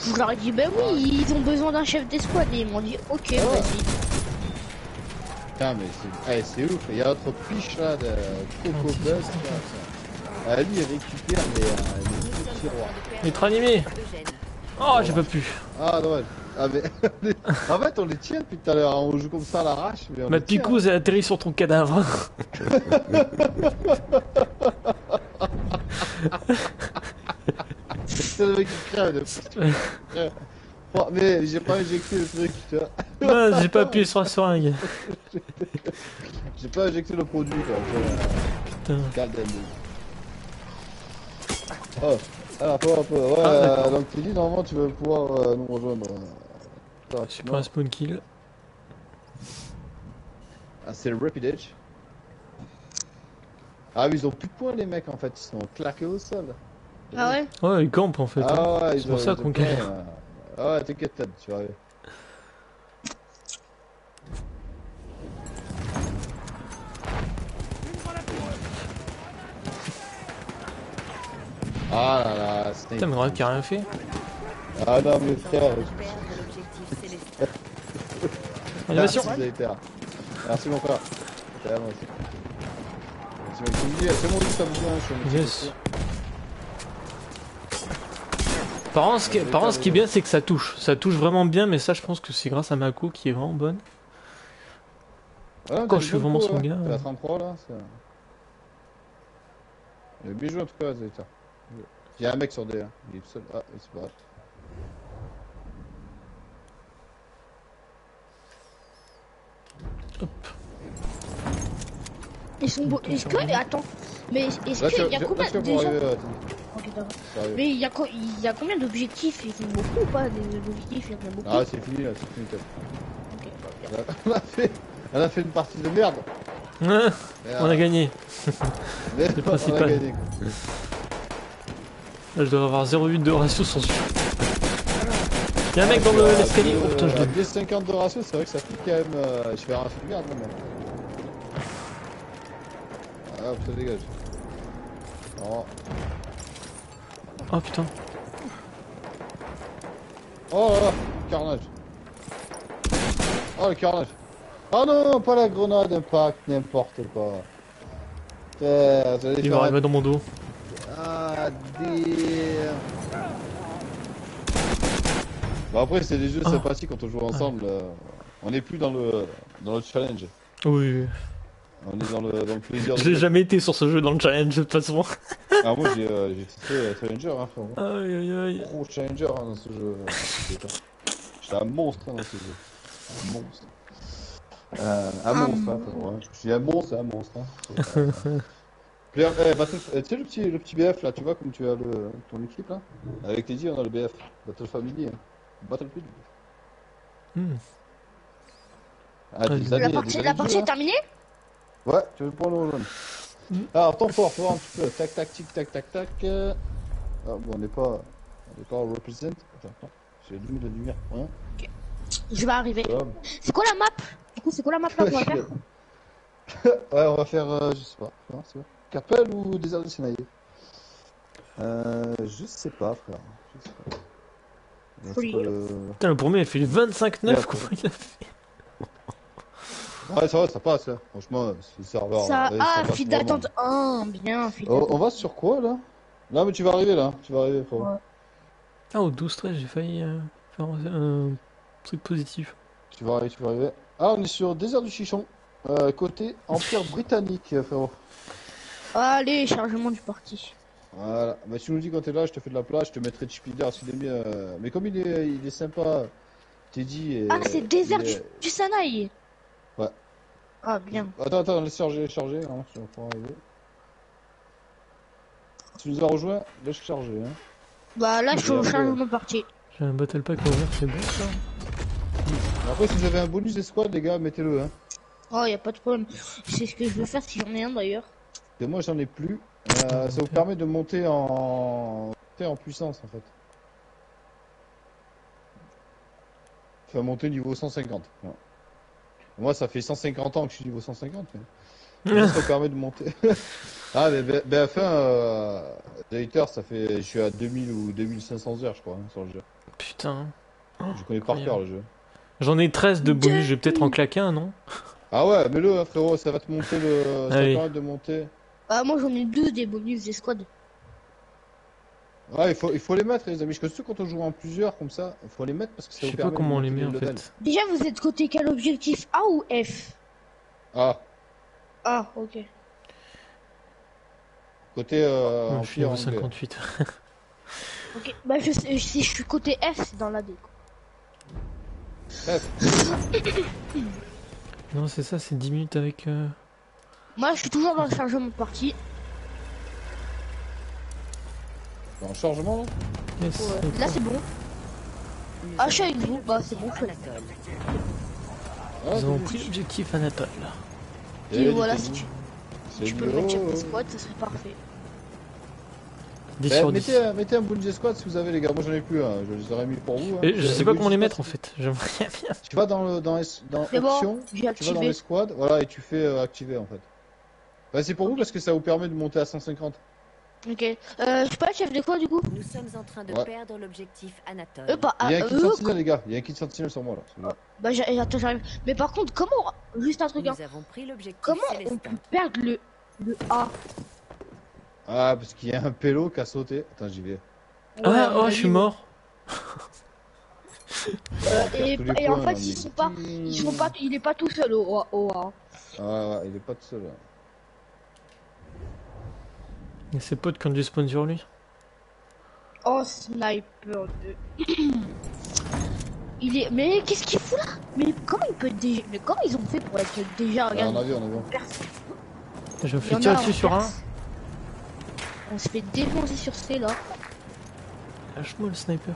Je leur ai dit, ben oui, ils ont besoin d'un chef d'escouade. Et ils m'ont dit, ok, Ah. vas-y. Putain, mais c'est eh, c'est ouf. Il y a notre piche là de Coco Buzz. là, ça. Ah, lui, il récupère les, euh, les petits rois. Être animé. Oh, j'ai pas pu. Ah, dommage. Ah, mais. en fait, on les tient depuis tout à l'heure. hein. On joue comme ça à l'arrache. Ma picouse a atterri sur ton cadavre. C'est le mec qui crève. de- Oh, mais j'ai pas injecté le truc, tu vois. J'ai pas appuyé sur la seringue. J'ai pas injecté le produit, quoi. Putain. Calden. Oh, alors, peu à peu. Ouais, Ah, euh, donc tu dis, normalement, tu vas pouvoir euh, nous rejoindre. J'ai rapidement. pas un spawn kill. Ah, c'est le Rapid Edge. Ah ils ont plus de points, les mecs, en fait. Ils sont claqués au sol. Ah ouais. Ouais, il campe en fait. hein. Ah ouais, C'est ils pour ont- ça ils qu'on gagne. euh. Ah ouais, t'inquiète, Ted, tu vas arriver. Ah là là, Snake. Putain, mais regarde qu'il a rien fait. Ah non, mais frère. Célestin. Animation Merci, mon frère. C'est aussi. C'est mon- dit, ça me vient, suis Yes. Par contre, ce qui, par contre, ce qui est bien, c'est que ça touche. Ça touche vraiment bien, mais ça, je pense que c'est grâce à Mako qui est vraiment bonne. Ah, Quand je bonne vraiment son gars, la 33 là. c'est- Il a bien joué en tout cas, Zayter. Il y a un mec sur D. hein. Il est tout seul. Ah, il se bat. Ils sont beaux. Est-ce que, attends, mais est-ce qu'il y a combien arriver. Mais il y a co- il y a combien d'objectifs? Ils sont beaucoup ou pas des objectifs? Il y en a beaucoup. Ah, c'est fini là, c'est fini. Ted. Ok, bah, bien. On a fait, on a fait une partie de merde. Hein, Mais, on a gagné. a principal. Là, je dois avoir 0,8 de ratio sans. Y'a un mec dans le- l'escalier. Oh putain, je l'ai. 2,50 de ratio, c'est vrai que ça fait quand même. euh, je fais un truc de merde, non, mais. Ah, ça dégage. Oh, Oh putain. oh là là, carnage. Oh le carnage. Oh non, pas la grenade impact, n'importe quoi. Putain, Il va arriver dans mon dos. Ah, damn. Bon après c'est des jeux Ah. sympathiques quand on joue ensemble. euh, on n'est plus dans le dans le challenge. Oui. On est dans le, dans le plaisir. Je de l'ai jamais été sur ce jeu dans le challenge de toute façon. Ah moi j'ai euh, testé euh, Challenger hein, frérot. Aïe aïe aïe. Gros Challenger hein, dans ce jeu. J'étais un monstre hein, dans ce jeu. Un monstre. Euh, un Un monstre, hein, frérot, hein. Je suis un monstre, un monstre. Hein. Player, eh, Battle- eh, tu sais le petit, le petit BF là, tu vois comme tu as le, ton équipe là? Avec Teddy on a le BF, Battle Family, hein. Battlefield. Hmm. Ah, des La années, La des partie, la de partie est hein. terminée Ouais, tu veux prendre le rejoindre. Mm. Alors, temps fort, faut voir un petit peu. Tac, tac, tic, tac, tac, tac. euh. Ah, bon, on n'est pas. On n'est pas en represent. Attends, attends. J'ai allumé la lumière pour rien. Je vais arriver. C'est quoi la map? Du coup, c'est quoi la map là qu'on va faire? Ouais, on va faire. euh, je sais pas. Non, c'est quoi Capel ou désert de Sinaï Euh. Je sais pas, frère. Je sais pas. Putain, le premier, il fait 25-9. Merde. Comment il a fait Ouais, ça va, ça passe. hein. Franchement, c'est le serveur. Ça, ouais, ah, file vraiment. d'attente 1, bien, file Oh, on va sur quoi là? Là, mais tu vas arriver là. Tu vas arriver, frérot. Ouais. Ah, au 12-13, j'ai failli euh, faire un, un truc positif. Tu vas arriver, tu vas arriver. Ah, on est sur désert du Chichon. Euh, côté Empire britannique, euh, frérot. Allez, chargement du parti. Voilà. Bah, tu nous dis quand t'es là, je te fais de la place, je te mettrai chip leader s'il est euh, Mais comme il est, il est sympa, Teddy. Et, Ah, c'est désert du, est- du Sanaï Ouais. Ah, bien. Attends, attends, laisse charger, charger. Hein, vais pouvoir arriver. Tu nous as rejoint, laisse charger. Hein. Bah là, je suis au changement de partie. J'ai un battle pack à ouvrir, c'est bon ça. Après, si vous avez un bonus escouade, les gars, mettez-le. Hein. Oh, y a pas de problème. C'est ce que je veux faire si j'en ai un d'ailleurs. Et moi, j'en ai plus. Euh, ça vous permet de monter en... monter en puissance, en fait. Enfin, monter niveau 150. voilà. Moi, ça fait 150 ans que je suis niveau 150. Mais... ça permet de monter. ah, mais B- BF1, euh, ça fait. Je suis à 2000 ou 2500 heures, je crois, hein, sur le jeu. Putain. Je connais par cœur le jeu. J'en ai 13 de bonus, je vais peut-être en claquer un, non? Ah ouais, mais le frérot, ça va te monter le. Ça va te permettre de monter. Ah, moi j'en ai deux des bonus des squads. Ah, il faut, il faut les mettre, les amis. Je que quand on joue en plusieurs, comme ça, il faut les mettre parce que ça Je vous sais pas comment on les met en fait. Déjà, vous êtes côté quel objectif? A ou F? Ah, Ah, ok. côté euh, Non, je suis niveau empire anglais. 58. Ok, bah je sais, si je suis côté F, c'est dans la D. quoi. F. non, c'est ça, c'est 10 minutes avec. euh, Moi, je suis toujours dans le chargement de partie. En chargement, là Yes. Ouais. et Là, c'est bon. Nous Ah, je suis avec vous. Bah, c'est bon, je suis l'objectif Anatole. Ah, Ils ont pris l'objectif Anatole. Y Et avait voilà, si tu, si tu peux mieux. mettre chaque squad, ça serait parfait. 10 sur 10. mettez, un- mettez un escouade si vous avez, les gars. Moi, j'en ai plus. Hein. Je les aurais mis pour vous. hein. Et je Les sais pas comment les mettre en fait. J'aimerais bien. Tu vas dans le dans, dans bon, options, j'ai tu vas dans les squads, voilà, et tu fais euh, activer en fait. Bah, c'est pour vous parce que ça vous permet de monter à 150. Ok. Euh, je suis pas le chef de quoi du coup? Nous sommes en train de Ouais. perdre l'objectif Anatole. Euh, bah, Il y a un ah, kit euh, sentinelle, les gars. Il y a un kit sentinelle sur moi là. c'est bon. bah, j'arrive. Mais par contre, comment. Juste un truc, hein. Nous avons pris l'objectif Comment on Célestin. peut perdre le, le A? Ah, parce qu'il y a un pélo qui a sauté. Attends, j'y vais. Ah, oh, je suis mort. Euh, et, Tous les et en points, fait, là, ils sont pas, ils sont pas, il est pas tout seul au, au A. Ah, ouais, il est pas tout seul. là. Et ses potes qui ont du spawn sur lui. Oh, sniper de. il est, mais qu'est-ce qu'il fout là? Mais comment il peut déjà, mais comment ils ont fait pour être déjà, Ah, regarde. on a vu, on a vu. Personne. Je me fais tirer dessus sur un. On se fait défoncer sur C là. Lâche-moi le sniper.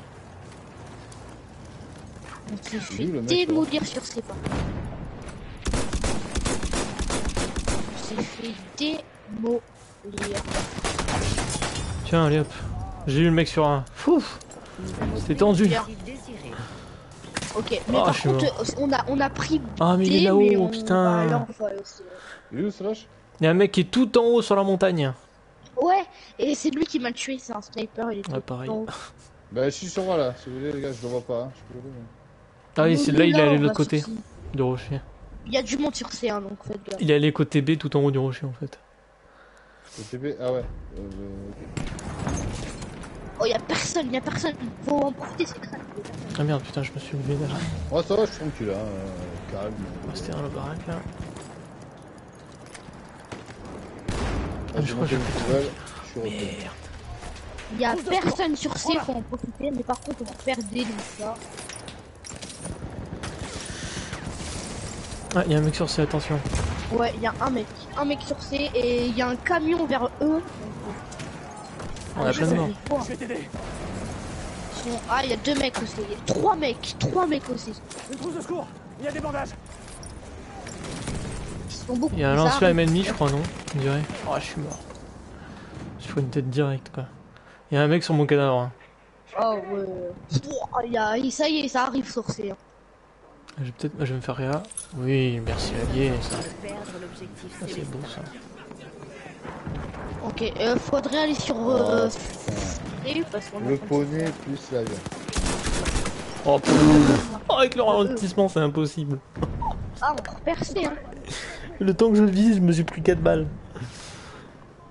On s'est fait là démolir sur C pas. On s'est fait démolir. Tiens, allez hop. J'ai eu le mec sur un. Fouf pris tendu. Ok, mais Ah, par contre, on a, on a pris. Ah, mais il est là-haut, on- putain. Ah, aussi. Il est où, Slash Il y a un mec qui est tout en haut sur la montagne. Ouais, et c'est lui qui m'a tué, c'est un sniper, il est Ouais, tout pareil. en haut. Bah, je suis sur moi là. Si vous voulez, les gars, je le vois pas. hein. Je peux le voir. Ah oui, c'est là, il est allé de l'autre côté du rocher. Il y a du monde sur C, hein, donc faites gaffe. Il est allé côté B tout en haut du rocher en fait. Le TP, ah ouais. Euh, ok. Oh, il y a personne, il y a personne. Faut en profiter, c'est crâne. Ah merde, putain, je me suis levé derrière. Ouais, ça va, je suis tranquille, hein. euh, calme. C'était dans la baraque là. Ah, je crois que je suis revenu. Merde. Il y a personne sur C, faut en profiter, mais par contre, on faire des donc ça. Ah, il y a un mec sur C, attention. Ouais, il y a un mec, un mec sur C, et il y a un camion vers eux. On a plein de morts. Ah, il y a deux mecs aussi. Il y a trois mecs, trois mecs aussi. Une trousse de secours. Il y a des bandages. Il y a un lance-flamme ennemi, je crois, non On dirait. Oh, je suis mort. Je fais une tête directe quoi. Il y a un mec sur mon cadavre. hein. Oh, ouais. Oh, il y a... Ça y est, ça arrive sur C. hein. Je vais peut-être. Je vais me faire réa. Oui, merci allié, ça. Ça, c'est beau ça. Ok, euh, faudrait aller sur euh, C, parce qu'on Le de- poney plus la viande. Oh, pff. Oh, avec le ralentissement, c'est impossible. Ah, on C, hein. Le temps que je le vise, je me suis pris 4 balles.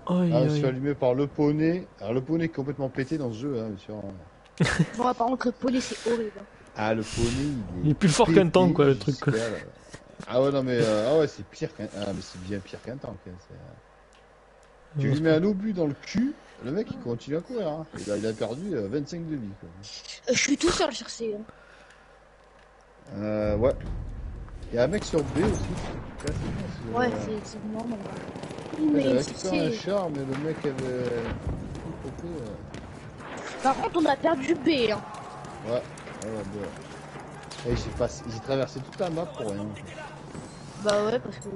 Ah, je suis allumé par le poney. Alors, le poney est complètement pété dans ce jeu, hein, bien sûr. Bon, par contre, le poney, c'est horrible. Ah, le poney, Il est plus fort qu'un tank, quoi, le truc, quoi. Ah ouais, non, mais, euh, ah ouais, c'est pire qu'un. Ah, mais c'est bien pire qu'un tank. hein, c'est, euh, Tu lui mets un obus dans le cul, le mec il continue à courir. Hein. Il, a, il a perdu euh, 25 de vie. Quoi. Euh, je suis tout seul sur C. hein. Euh, ouais. Il y a un mec sur B aussi. Ouais, c'est bien, c'est- Ouais, euh, c'est c'est normal. Il Mais récupéré un char, mais le mec avait. euh. Par contre, on a perdu B. Hein. Ouais, ouais, ouais, bon. Et j'ai j'ai traversé toute la map pour rien. Bah ouais, parce que.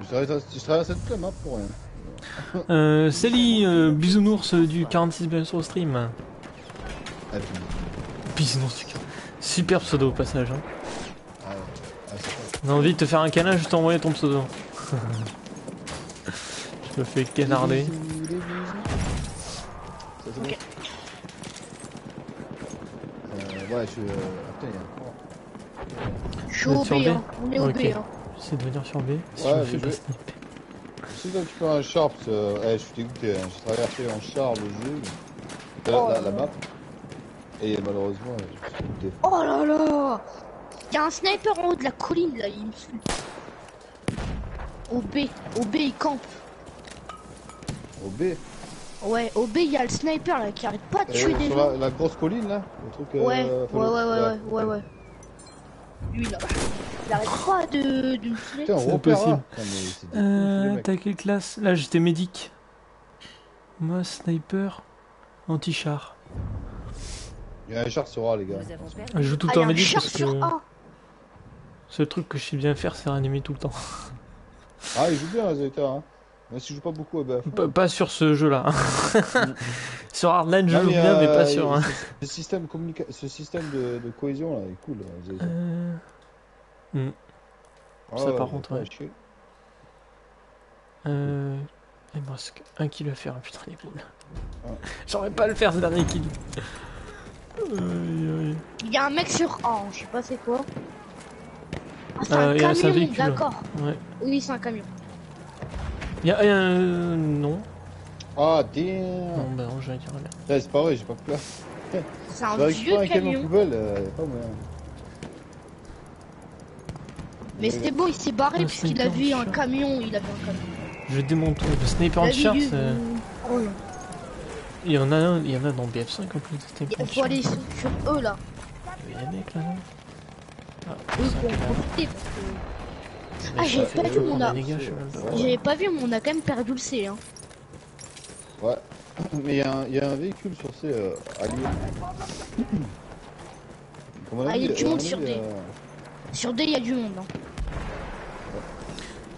J'ai traversé, j'ai traversé toute la map pour rien. Euh, Célie, euh, bisounours du 46 bien sur stream. Ah, puis, Bisounours du 40. Super pseudo au passage. Hein. ah, ouais. ah, c'est pas. On a envie de te faire un câlin, juste envoyer ton pseudo. Je me fais canarder. Ça, c'est bon. Ok. Euh, ouais, je suis. Euh... Je suis au B. Hein. On est au. B. Hein. J'essaie de venir sur B. Si Ouais, je me fais pas sniper. Si toi tu fais un sharp, euh... eh, je suis dégoûté. Hein. J'ai traversé en char le jeu, la, Oh la, la là. map. Et malheureusement, je suis dégoûté. Oh là là Il y a un sniper en haut de la colline là, il me suit. Au B. Au B, il campe. Au B. Ouais, au B, il y a le sniper là qui arrête pas de Euh, tuer des gens. la, la grosse colline là Le truc. euh, Ouais, ouais, ouais, ouais, ouais, ouais, ouais. Lui là. Il arrête pas de, de me tuer. C'est repère possible. là. Putain, mais c'est des cons, Euh, t'as quelle classe? Là, j'étais médic. Moi, sniper, anti-char. Il y a un char sur A, les gars. Je joue tout le Ah, temps médic char parce sur que c'est le truc que je sais bien faire, c'est réanimer tout le temps. Ah, il joue bien, Zeta. Hein. Même si je joue pas beaucoup à BF. Pas, pas sur ce jeu-là. sur Hardline, je Non, joue mais, bien, mais euh, pas sur. hein. Ce, ce système, communica... ce système de, de cohésion là est cool. là, Zeta. Euh, Ah, ça, ouais, par contre, pas ouais. chier. euh, il me reste un kill à faire, putain, les boules. Ah. J'aurais pas à le faire ce dernier kill. Il y a un mec sur A, je sais pas c'est quoi. Ah, c'est Euh, un il y a- c'est un camion, d'accord. Ouais. Oui, c'est un camion. Il y a un. non. Ah, Non, damn. bah non, j'allais dire rien. Ouais, C'est pas vrai, j'ai pas peur. C'est un vieux un camion poubelle, euh, pas moyen. Mais c'était bon, il s'est barré Un parce qu'il a vu en un camion. Il a vu un camion. Je démonte tout. Le sniper c'est. du- Oh là. Il y en a un, il y en a dans BF5 en plus. de sniper Il faut aller sur, sur eux là. Il y a des mecs là, non Ah, Eux ça, pour en quand même. profiter parce que. Ah, j'ai pas vu, prendre on a- même pas. Ouais. J'avais pas vu, mais on a quand même perdu le C. Hein. Ouais. Mais il y, a un- y a un véhicule sur C euh, à Lyon. Comme on a Ah, il y a du mon monde sur avis, des- euh, Sur D, il y a du monde. Hein.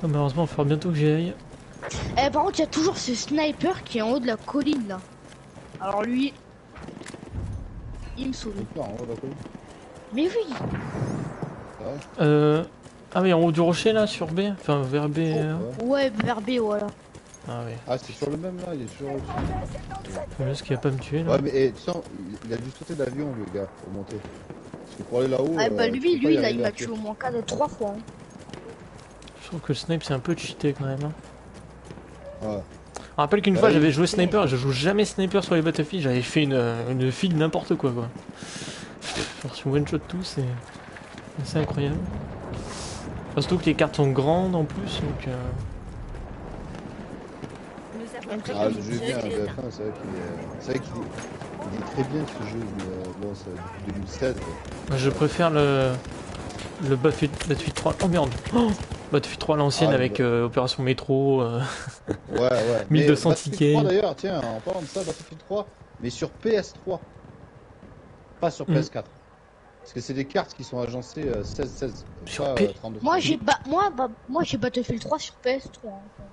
Ah, malheureusement, il va falloir bientôt que j'y aille. Eh, par contre, il y a toujours ce sniper qui est en haut de la colline là. Alors lui, il me sauve. Mais oui. Euh. Ah, oui, en haut du rocher là, sur B Enfin, vers B. euh, Ouais. Ouais, vers B, voilà. Ah, oui. Ah, c'est sur le même là, il est toujours au-dessus. Faut juste qu'il va pas me tuer là. Ouais, mais eh, tu sens, il- a dû sauter d'avion, le gars, pour monter. Parce que pour aller là-haut. Ah, bah euh, lui, lui, là, il m'a tué au moins 4 trois fois. hein. Je trouve que le snipe c'est un peu cheaté quand même. Hein. Ouais. Je rappelle qu'une Bah, fois il- j'avais joué sniper, je joue jamais sniper sur les Battlefield, j'avais fait une, une feed n'importe quoi quoi. Sur one shot tout, c'est c'est incroyable. Enfin, surtout que les cartes sont grandes en plus, donc euh, Ah, le jeu est bien, le le destin. BF1, c'est vrai qu'il est, c'est vrai qu'il est, est très bien ce jeu, mais euh, bon, c'est depuis 2016. quoi. moi, je préfère le le Battlefield, Battlefield 3. Oh merde oh Battlefield 3 l'ancienne Ah, avec bah. euh, Opération Métro. euh, Ouais, ouais. 1200 Mais tickets. 3 d'ailleurs, tiens, en parlant de ça, Battlefield 3, mais sur PS3, pas sur Mm. PS4. Parce que c'est des cartes qui sont agencées euh, 16-16. Sur pas, P- euh, 32. Moi, j'ai ba... moi, bah, moi, j'ai Battlefield 3 sur PS3. hein.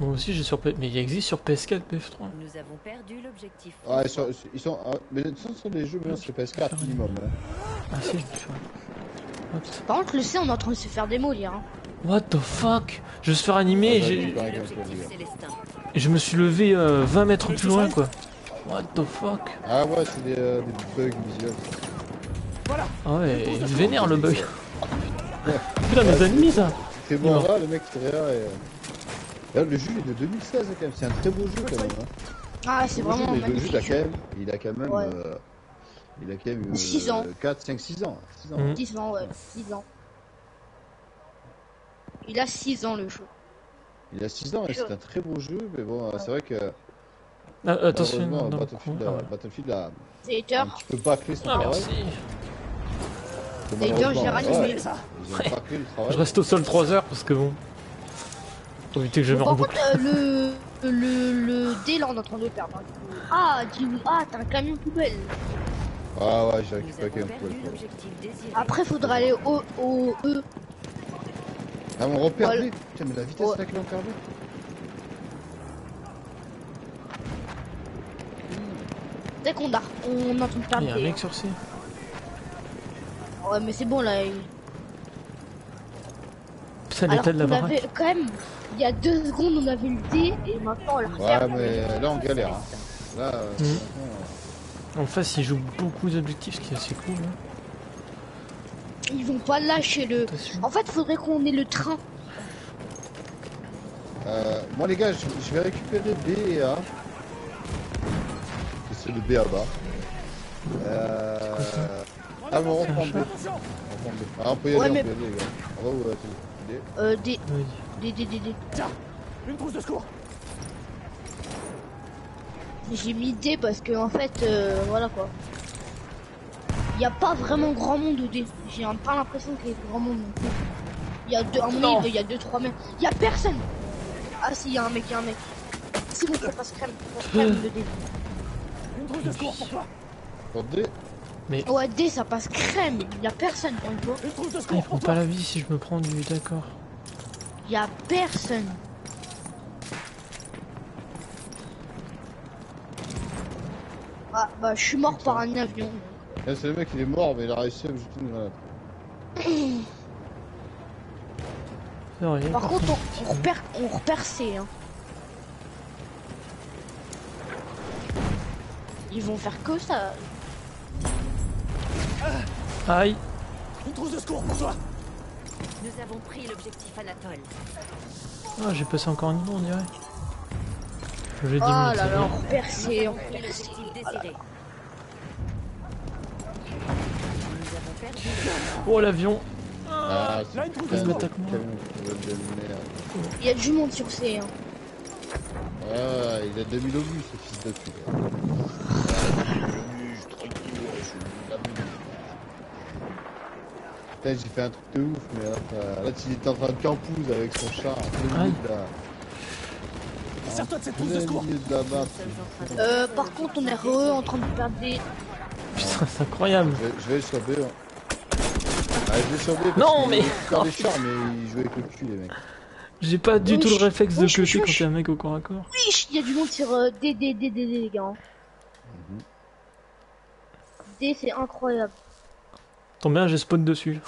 Moi aussi j'ai sur P... mais il existe sur PS4 BF3. Nous avons perdu l'objectif. Ouais, sur- ils sont, ah, mais ce sont des jeux maintenant sur PS4 minimum. hein. Ah si, je me suis... Hop. Par contre, le C, on est en train de se faire démolir. Hein. What the fuck? Je vais se faire animer et Ah, j'ai- bah, et je me suis levé euh, 20 mètres plus loin quoi. What the fuck? Ah ouais, c'est des, euh, des bugs visuels. Ah ouais, il se vénère le bug. Putain mes ennemis ça C'est bon là, le mec là et... euh, Là, le jeu est de 2016 quand même, c'est un très beau jeu quand même. Hein. Ah, c'est Beau jeu, vraiment mais le jeu, il a magnifique. quand même, il a quand même, Ouais. euh, il a quand même euh, Six ans. 4, 5, 6 ans. 6 ans. Mhm. 10 ans, ouais, 6 ans. Il a 6 ans le jeu. Il a 6 ans et c'est un très beau jeu, mais bon, euh, c'est vrai que Ah, Attention, malheureusement, non, non, Battlefield, a. Battlefield a un petit peu bâclé son Ah travail. merci que D'ailleurs, malheureusement, ouais, bâclé le travail. Je reste au sol 3 heures parce que bon... Faut éviter que je Bon, me par reboucle. contre, euh, le... le, le D là on est en train de le perdre. Ah, dis ah, t'as un camion poubelle. Ah ouais, j'ai récupéré l'objectif désiré. Après, faudra aller au, au E. Ah, on repère. Putain, mais la vitesse Ouais. perd B. Dès qu'on a, on est en train de Il perdre y a un mec sur C. Ouais, mais c'est bon là. il- Putain, Alors l'état de la avait quand même, il y a deux secondes on avait le D et maintenant on l'a Ouais, mais là, on galère. hein. Là, euh, franchement, En face, ils jouent beaucoup d'objectifs, ce qui est assez cool. hein. Ils vont pas lâcher le. Attention. En fait, faudrait qu'on ait le train. euh, moi, les gars, je, je vais récupérer B et A. C'est le B à bas. Euh... Ah, bon, on reprend B. Attention. Attention On reprend B. Ah, on peut y aller, Ouais, on mais- peut y aller, les gars. On va où, là, t'es- D Euh, D, Vas-y. D, D, D, D. Tiens Une trousse de secours J'ai mis D parce que en fait, euh, voilà quoi. Il y a pas vraiment grand monde au D. J'ai un- pas l'impression qu'il y ait grand monde. non plus. Il y a deux, à mon avis, il y a deux, trois mecs. Il y a personne. Ah si, il y a un mec, il y a un mec. C'est bon, ça passe crème. Ça passe crème le D. Une trousse de secours pour toi Pour D Ouais, D, ça passe crème. Il y a personne pour une fois. Ah, il prend pas la vie si je me prends du. D'accord. Il y a personne. Ah, bah, je suis mort par un avion. Là, c'est le mec, il est mort, mais il a réussi à me jeter une grenade. Vrai, Par contre, contre, on, on repère, on repère C. Hein. Ils vont faire que ça. Aïe Une trousse de secours pour toi Nous avons pris l'objectif Anatole. Ah, j'ai passé encore un niveau, on dirait. J'ai dit Oh minutes, là là, on C. On perdu Oh l'avion Ah, là, une trousse de secours. merde. Il y a du monde sur C. Hein. Ah, il a 2000 obus, ce fils de pute. Ah, je suis tranquille, je suis la merde. Putain, j'ai fait un truc de ouf, mais là, là, il était en train de campouse avec son char. en plein Aïe. milieu de la- Sers-toi de cette de secours de Euh, par contre, on est re en train de perdre des. Putain, c'est incroyable Je vais, B. hein. Ah, je vais sur B parce Non, mais- des chars, mais ils jouaient avec le cul, les mecs. J'ai pas du tout le réflexe de piocher quand t'es un mec au corps à corps. Wesh, il y a du monde sur euh, D, D, D, D, D, les gars. hein. D, c'est incroyable. Bien, j'ai spawn dessus.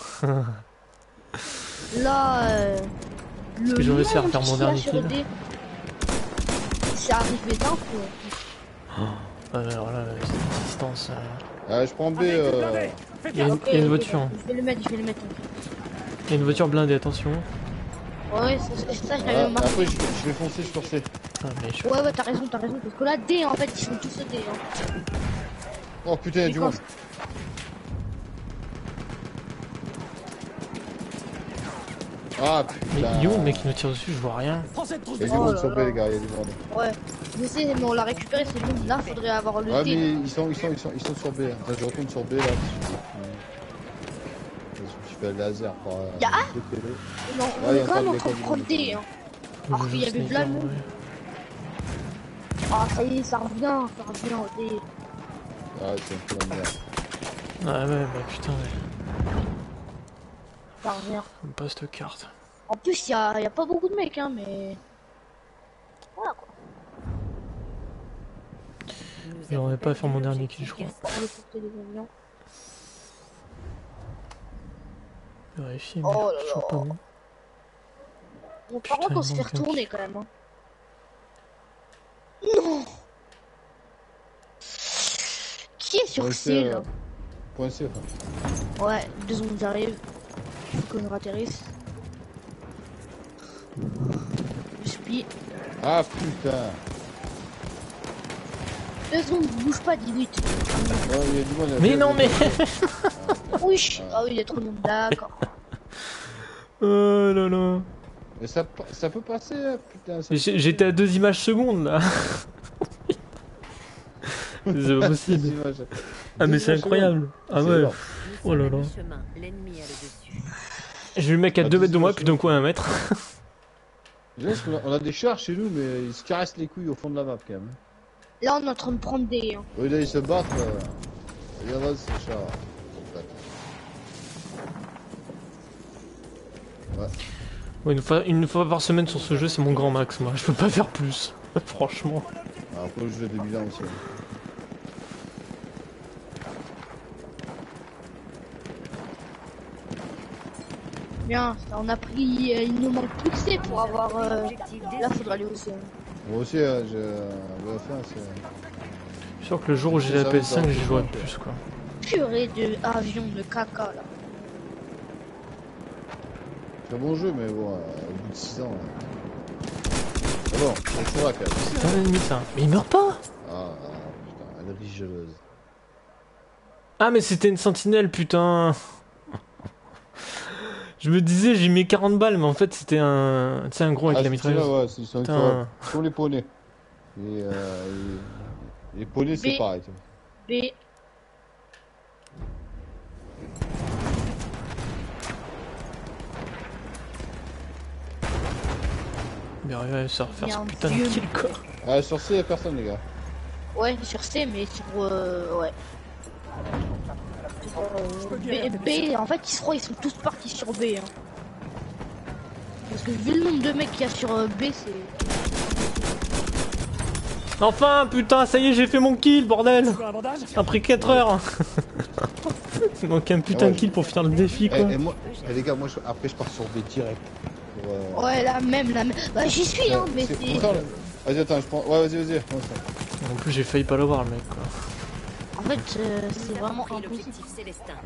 Là, euh, le que j'ai réussi à monde refaire mon dernier kill. C'est arrivé d'un coup. Euh, alors là, cette distance. euh, Ah, je prends B. Euh... Il y a une, il y a une voiture. hein. Je vais le mettre, je vais le mettre. Il y a une voiture blindée, attention. Ouais, ça, je Ah, marqué. après, je, je vais foncer sur C. Ah, mais je... Ouais, ouais, t'as raison, t'as raison. Parce que là, D, en fait, ils sont tous D. Hein. Oh putain, il y a Mais du monde. Ah Mais putain. yo, le mec qui nous tire dessus, je vois rien. Il y a du monde là sur là. B, les gars, il y a du monde. Ouais. Je sais, mais on l'a récupéré, c'est bon. Là, faudrait avoir le Ouais, D. mais ils sont, ils sont, ils sont, ils sont sur B. Attends, je retourne sur B là. Je fais le laser par. euh, Y'a A. Non, on Ouais, est quand même en train de prendre il D. Hein. Alors qu'il y avait plein de monde. ouais. Ah, ça y est, ça revient, ça revient au D. Ah, c'est un peu la merde. Ah ouais, bah putain, ouais. Ça revient. J'aime pas cette carte. En plus, il y a, y a pas beaucoup de mecs, hein, mais. Voilà quoi. On n'est pas à faire mon dernier kill, je crois. On va porter les avions. Vérifier, mais Oh là toujours là. pas bon. Bon, par contre, on se fait retourner quand même. Hein. Non Qui est sur Ouais, C c'est, là Point C, enfin. Ouais, deux secondes, j'arrive. Faut qu'on atterrisse. Je suis. Ah putain. Deux secondes, bouge pas, 18. Ouais, il y a du monde. il y a Mais non, mais Oui, ah oui, il y a trop de monde, d'accord. Oh là là Mais ça, ça peut passer, hein, putain. J'étais à deux images secondes là C'est pas Des possible images. Ah mais c'est incroyable Ah ouais Oh là là. J'ai le mec à Ah, 2 mètres de moi, puis d'un coup à 1 mètre. On a des chars chez nous, mais ils se caressent les couilles au fond de la map quand même. Là, on est en train de prendre des. hein. Au lieu d'aller se regarde, vas-y, c'est les chars. Ouais, une, fois, une fois par semaine sur ce jeu, c'est mon grand max, moi. Je peux pas faire plus. Franchement. Alors, après, le jeu de bilan aussi. hein. Bien, on a pris. euh, il nous manque c'est pour avoir. euh, Là, faudra aller aussi. hein. Moi aussi, hein, j'ai. Euh, VF1, c'est. Je suis sûr que le jour où j'ai la Ça va, PS5, ça va. j'y jouerai plus, quoi. Purée de avion de caca là. C'est un bon jeu, mais bon, euh, au bout de 6 ans. euh. Ah bon, c'est là quand même. Putain, l'ennemi, ça. Mais il meurt pas Ah, ah, putain, elle est rigeleuse. Ah, mais c'était une sentinelle, putain Je me disais, j'ai mis 40 balles, mais en fait, c'était un. Un gros avec ah, la mitrailleuse. celui-là, ouais, c'est incroyable. Comme les poneys. Et, euh, et- les poneys, c'est Mais- pareil. tu vois. Mais Mais arrive à se Il refaire y a ce un putain de kill, quoi. Ah, sur C, y'a personne, les gars. ouais, sur C, mais sur. euh, ouais. B, B, en fait, ils se croient, ils sont tous partis sur B. Hein. Parce que vu le nombre de mecs qu'il y a sur euh, B, c'est. Enfin, putain, ça y est, j'ai fait mon kill, bordel un bandage? Après 4 heures Il manque un putain ouais. de kill pour finir le défi, Et, quoi. et moi, et les gars, moi, je- après, je pars sur B direct. Pour, euh, Ouais, la même, la même. Bah, j'y suis, hein, mais c'est- Vas-y, attends, je prends. Ouais, vas-y, vas-y. ça. En plus, j'ai failli pas l'avoir, le mec, quoi. En fait, euh, c'est vraiment impossible.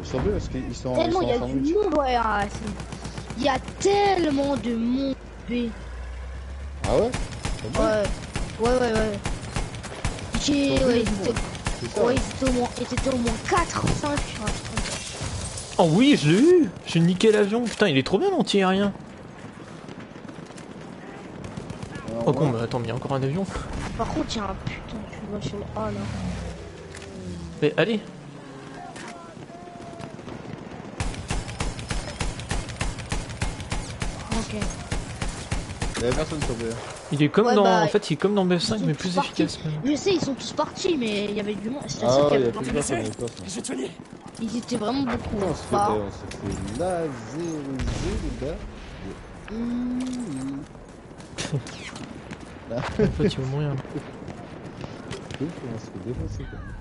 Ils sont parce qu'ils sont, Tellement il y a du monde, ouais. ah, c'est- Il y a tellement de monde B. Ah ouais? Ouais, ouais, ouais, ouais. J'ai. Ouais, ça. ouais, ils étaient au moins, ils étaient au moins 4, 5. Oh oui, je l'ai eu J'ai niqué l'avion, putain, il est trop bien l'anti-aérien Alors, Oh con, bah attends, mais il y a encore un avion. Par contre, il y a un putain, tu le vois sur le A là. Mais allez Ok. Il y avait personne sur B. Il est comme Ouais, dans... bah, en fait, il est comme dans BF5, ils sont mais tous plus partis. efficace, même. Je sais, ils sont tous partis, mais il y avait du monde. C'est Ah y il y a avait plus personne, y soigner. Ils étaient vraiment beaucoup. On hein. s'est fait, on s'est fait laseriser, les gars. Mmh. En fait, il va mourir. Ouf, on s'est fait défoncer quand même.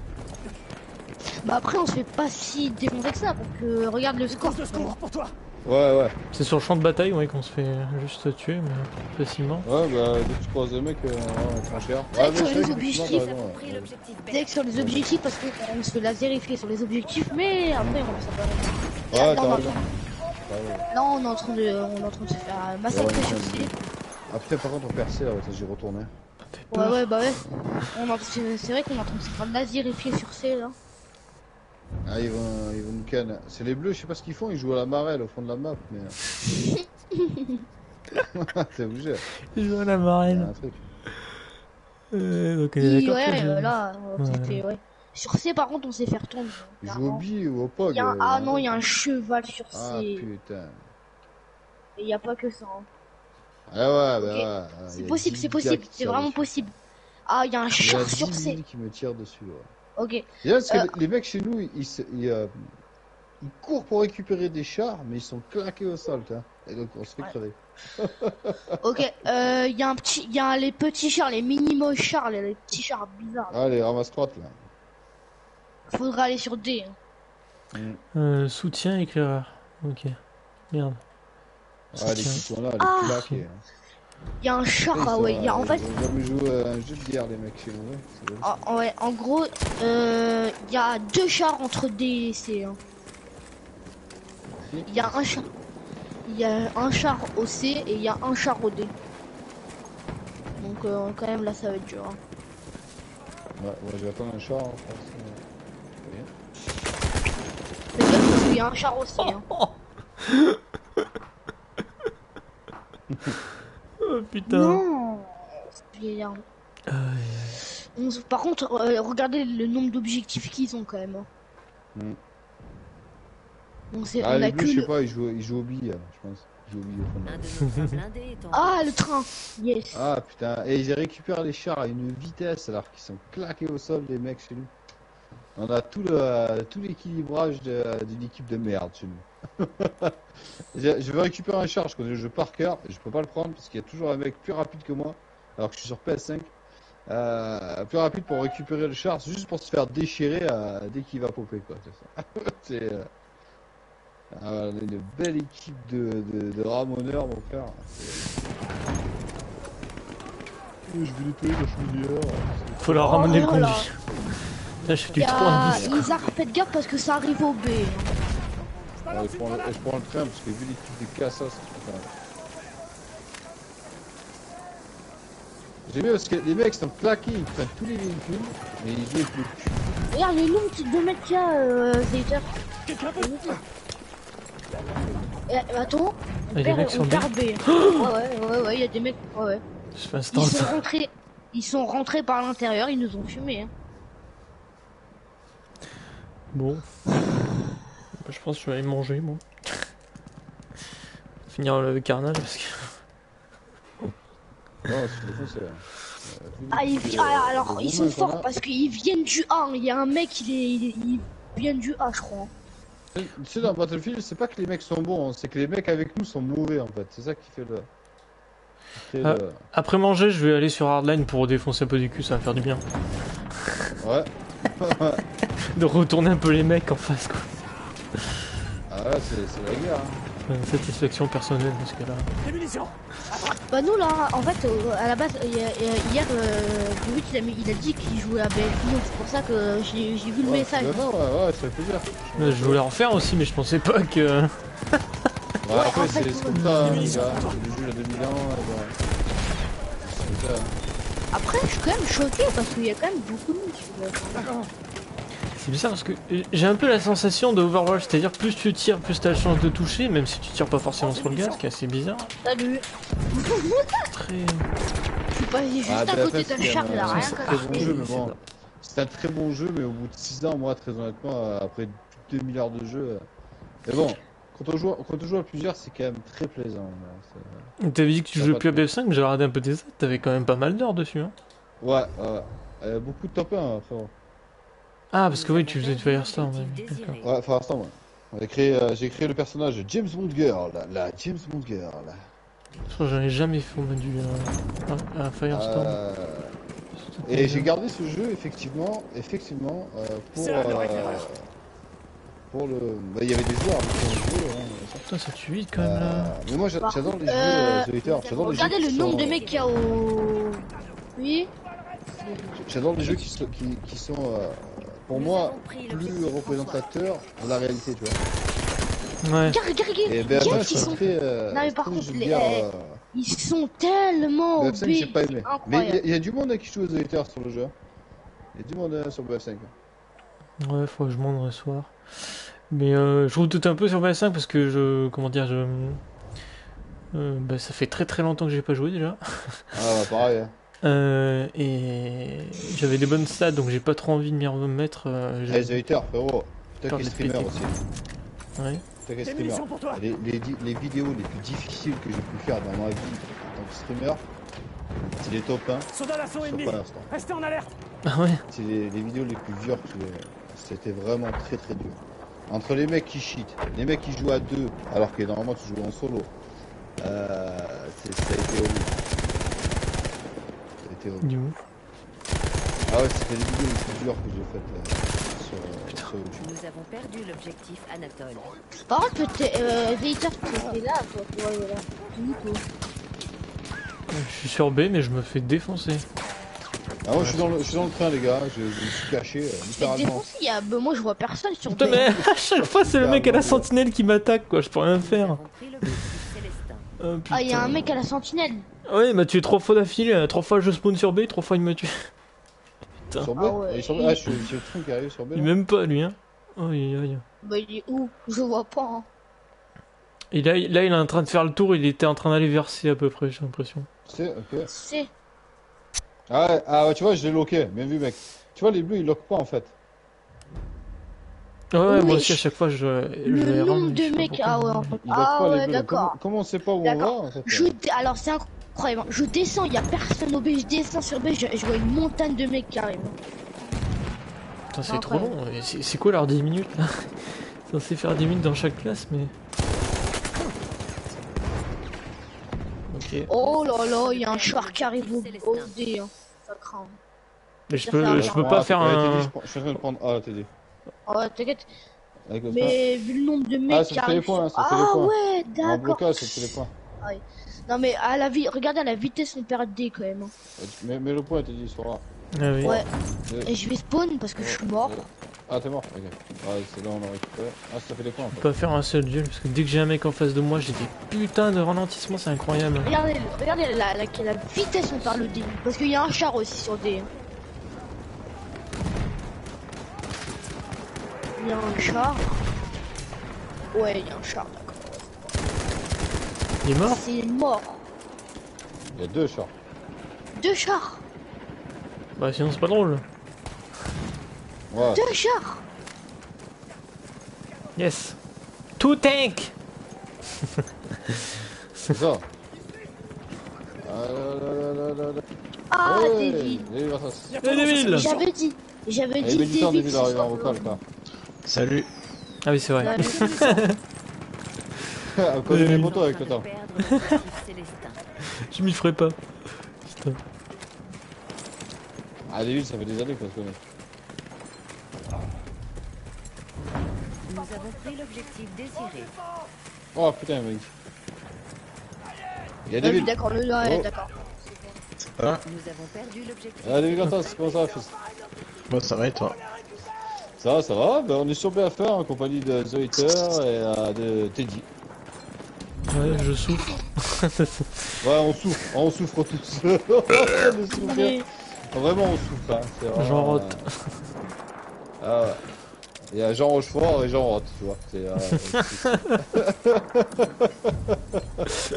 Bah après, on se fait pas si défoncer que ça, parce que regarde le score. Trousse de secours pour toi. Ouais, ouais. C'est sur le champ de bataille, ouais, qu'on se fait juste tuer, mais facilement. Ouais, bah, dès que tu croises des mecs, euh, cher. Ouais, sur les que objectifs, l'objectif Direct sur les objectifs, parce qu'on se fait la vérifier sur les objectifs, mais après, on s'en va. Ouais, là, t'as on raison. là, on est en train de, on est en train de se faire euh, massacrer Ouais, sur ouais, C. Ah putain, par contre, on perçait là, ouais, j'y retournais. Ouais, ouais, bah ouais. On est en- C'est c'est vrai qu'on est en train de se faire laserifier sur C là. Ah, ils vont, ils vont nous canne. C'est les bleus, je sais pas ce qu'ils font, ils jouent à la marelle au fond de la map, mais. T'es obligé, Il joue à la un truc. Euh, donc, Oui, ouais, euh, là, euh, Ouais. c'était, ouais. Sur C, par contre, on s'est fait retourner. Ils jouent au bi ou au pog. Il y a un- euh, Ah non, il y a un cheval sur C. Ah putain. Et il n'y a pas que ça. hein. Ah ouais, bah ouais. C'est possible, 10 c'est possible. C'est vraiment possible. Ah, il y a un char 10 sur C. 000 qui me tirent dessus, ouais. Ok. Et là, parce que Euh, les mecs chez nous, ils, se- ils, euh, ils courent pour récupérer des chars, mais ils sont claqués au sol, tu vois. Et donc on se fait Ouais. crever. Ok. Euh, il y a un petit, il y a les petits chars, les mini chars, les, les petits chars bizarres. Allez, ramasse droite là. Faudra aller sur D. hein. Euh, soutien éclaireur. Ok. Merde. Ah, les Soutien. sont là, les Ah. claqués. hein. Il y a un char, Ils ah ouais. Il y a, en euh, fait, Ils à un jeu de guerre, les mecs chez nous. ouais. C'est vrai. en, ouais, en gros, euh, il y a deux chars entre D et C. hein. Il y a un char. Il y a un char au C et il y a un char au D. Donc euh, quand même là ça va être dur. hein. Ouais, ouais, je vais attendre un char en France. euh. Fais gaffe parce qu'il y a un char au C. hein. Oh putain. Non On se- Par contre, euh, regardez le nombre d'objectifs qu'ils ont quand même. hein. Mm. On, sait, Ah, on les a bleus, que je sais le... pas, ils jouent, ils jouent au billes, je pense. Ah, le train. Yes. Ah putain, et ils récupèrent les chars à une vitesse alors qu'ils sont claqués au sol, les mecs chez nous. On a tout le tout l'équilibrage d'une équipe de merde chez nous. je je veux récupérer un char, je connais le jeu par cœur, je peux pas le prendre parce qu'il y a toujours un mec plus rapide que moi, alors que je suis sur PS5. Euh, plus rapide pour récupérer le char, c'est juste pour se faire déchirer euh, dès qu'il va popper quoi. c'est euh, ah, on a une belle équipe de, de, de ramoneurs mon frère. Oh, Je vais nettoyer la chaudière. Faut leur Oh ramener le là là. je fais du Y a... 3 Isaac, faites gaffe parce que ça arrive au B. Ouais, je, prends le, je prends le train parce que vu l'équipe de Cassas, putain. J'aime bien parce que les mecs sont plaqués, ils prennent tous les véhicules, mais ils jouent cul. Regarde les longs petits 2 mètres qu'il y a, euh, Zayter. Quelqu'un peut Eh, attends, les perd- mecs sont on bien. perd B. ouais, ouais, ouais, ouais, il y a des mecs. Ouais, ouais. Je fais un Ils stand. sont rentrés. Ils sont rentrés par l'intérieur, ils nous ont fumé. Hein. Bon. Bah, je pense que je vais aller manger, moi. Finir le carnage parce que. Non, c'est c'est. euh, vu Ah, ils- ah, alors ils sont forts a. parce qu'ils viennent du A. Il y a un mec, il est, il, vient du A, je crois. Tu sais, dans Battlefield, c'est pas que les mecs sont bons, hein, c'est que les mecs avec nous sont mauvais en fait. C'est ça qui fait le. qui fait le- Après manger, je vais aller sur Hardline pour défoncer un peu du cul, ça va faire du bien. Ouais. De retourner un peu les mecs en face, quoi. Ah ouais, c'est c'est la guerre. Hein. Une satisfaction personnelle parce que là. Des munitions Bah nous là, en fait, euh, à la base, hier, euh, Bobby, il a, il a dit qu'il jouait à BFI, donc c'est pour ça que j'ai vu le Ouais, message. ouais, ouais, ça fait plaisir. Euh, Je voulais en faire aussi, mais je pensais pas que. Ouais, en fait, c'est comme ouais. ça, hein, les gars. toi. C'est le jeu il y a 2000 ans. et ben, C'est comme ça. Après, je suis quand même choqué parce qu'il y a quand même beaucoup de monde C'est bizarre parce que j'ai un peu la sensation de Overwatch, c'est-à-dire plus tu tires, plus t'as de chance de toucher, même si tu tires pas forcément sur le gaz, ce qui est assez bizarre. Salut, Très. je suis pas juste Ah, à BFF, côté d'un c'est char un- là, rien c'est que un très ça. bon jeu, mais bon. C'est un très bon jeu, mais au bout de 6 ans, moi, très honnêtement, après 2 milliards de jeux. euh, Mais bon, quand on joue, quand on joue à plusieurs, c'est quand même très plaisant. T'avais dit que tu jouais plus à trop. BF5, j'ai regardé un peu tes stats, t'avais quand même pas mal d'heures dessus. Hein. Ouais. Euh, beaucoup de top 1, frérot. Ah, parce que oui, tu faisais perdu Firestorm. ouais. Ouais, l'instant, ouais. J'ai créé, euh, j'ai créé le personnage James Bond Girl, la James Bond Girl. Je crois que j'en ai jamais fait du. euh, à- à Firestorm. Euh, et j'ai gardé ce jeu effectivement, effectivement euh, pour C'est la euh, récupération. Pour le. bah, Il y avait des joueurs joué. Hein, ça. Putain, ça tue vite quand même Euh, là. mais moi j'a- j'adore les jeux Euh, euh, solitaires. J'adore les jeux. Regardez qui le nombre sont- de mecs qu'il y a au. Oui J'adore les jeux qui sont, qui, qui sont euh, pour Nous moi plus représentateurs de la réalité, tu vois. Ouais. Regarde, regarde, regarde. Et Regarde, BF5 ils c'est sont- très. Euh, Non, mais par contre, les- eh, euh, Ils sont tellement BF5 j'ai pas aimé. Mais il y y, a du monde qui joue aux solitaires sur le jeu. Il y a du monde sur BF5. Ouais, faut que je monte un soir. Mais euh, je route un peu sur BS5 parce que je. Comment dire, je. euh, bah, ça fait très très longtemps que j'ai pas joué déjà. Ah bah pareil. hein. Euh, et j'avais des bonnes stats donc j'ai pas trop envie de m'y remettre. euh, Eh, j'ai- les solitaires, frérot. Toi Peur qui es de streamer péter. aussi. Ouais. Toi qui es streamer. Les, les, di- les vidéos les plus difficiles que j'ai pu faire dans ma vie en tant que streamer, c'est les top 1 Soldat d'assaut sur ennemi. Restez en alerte Ah ouais. C'est les, les vidéos les plus dures que c'était vraiment très très dur. Entre les mecs qui cheat, les mecs qui jouent à deux alors que normalement tu joues en solo, euh, c'est- ça a été horrible. Ça a été horrible. Ah ouais, c'était les vidéos les plus dures que j'ai faites euh, sur, euh, sur YouTube. Nous avons perdu l'objectif Anatole. Par contre, peut-être, euh, Zayter, t'es là, toi, tu vois, là. Toi Je suis sur B mais je me fais défoncer. Ah moi je suis dans le, je suis dans le train les gars, je, je me suis caché euh, C'est littéralement. défoncé, il y a... bah, moi je vois personne sur Putain B. mais à chaque fois c'est le mec à la sentinelle qui m'attaque quoi, je peux rien faire. Oh, Ah, il y a putain. un mec à la sentinelle. Ouais il m'a tué trois fois d'affilée, euh, trois fois je spawn sur B, trois fois il m'a tué. Putain. Sur B Ah ouais. Il est sur B Ah je suis, je suis le train qui arrive sur B. Il m'aime pas lui hein. Oh, aïe, aïe. Bah, il est où? Je vois pas. Hein. Et là, il- là il est en train de faire le tour, il était en train d'aller vers C à peu près j'ai l'impression. C'est ok. C'est. Ah ouais, ah ouais, tu vois, je l'ai loqué, bien vu mec. Tu vois, les bleus ils loquent pas en fait. Ouais, ouais, moi aussi à chaque fois je. je les Le rame, nombre de mecs, ah ouais, en fait. Ah pas les ouais, d'accord. Comment, comment on sait pas où on va en fait Je dé- Alors c'est incroyable. Je descends, il y a personne au B, je descends sur B, je, je vois une montagne de mecs qui arrivent. Putain, c'est trop long. Et C'est c'est quoi leur 10 minutes là? Censé faire 10 minutes dans chaque classe, mais. Ok. Oh là là, il y a un char qui arrive au, au D. Hein. Ça craint. Mais je peux, je un- peux pas Ah, faire ouais, dit, un. je Je suis en train de prendre. Ah, t'es dit. Oh, t'inquiète. Mais vu le nombre de mecs Ah, ça qui te fait les arrivent. points, sur- ça te fait les Ah points. ouais, En d'accord. te fait les points. Non mais à la vie, regardez à la vitesse on perd D quand même. hein. Mais, mais le point, t'es dit, il sera. Ah oui. Ouais. Et- Et je vais spawn parce que je suis mort. Ah, t'es mort Ok. Ah, c'est là on a récupéré. Ah, ça fait des points en Je fait. peux pas faire un seul duel parce que dès que j'ai un mec en face de moi, j'ai des putains de ralentissements, c'est incroyable. Regardez, regardez la, la, la vitesse on perd le D. Parce qu'il y a un char aussi sur D. hein. Il y a un char. Ouais, il y a un char, d'accord. Il est mort? C'est mort. Il y a deux chars. Deux chars Bah sinon c'est pas drôle. Ouais. Deux chars Yes. Two tank C'est ça. Ah, là. Ah, J'avais dit J'avais dit Méditant, David David ce arrive soir. en vocal, quoi. Salut. Ah oui c'est vrai. Ouais, On connaît les motos En avec train le temps. Je m'y ferai pas. Putain. Ah, David, ça fait des années qu'on se connaît. Nous avons pris l'objectif désiré. Oh putain, mec. Il y a Ah oui, David. d'accord, le ouais, Oh. d'accord. Nous avons perdu l'objectif. Ah, David Versace, comment ça va, fils Bon, ça va et toi Ça va, ça va. Ben, on est sur BFR en compagnie de The Hater et euh, de Teddy. Ouais, je souffre. Ouais, on souffre, on souffre tous. Mais Vraiment, on souffre. Hein. Jean Roth. euh, Ah ouais. Il y a Jean Rochefort et Jean Roth, tu vois. C'est, euh,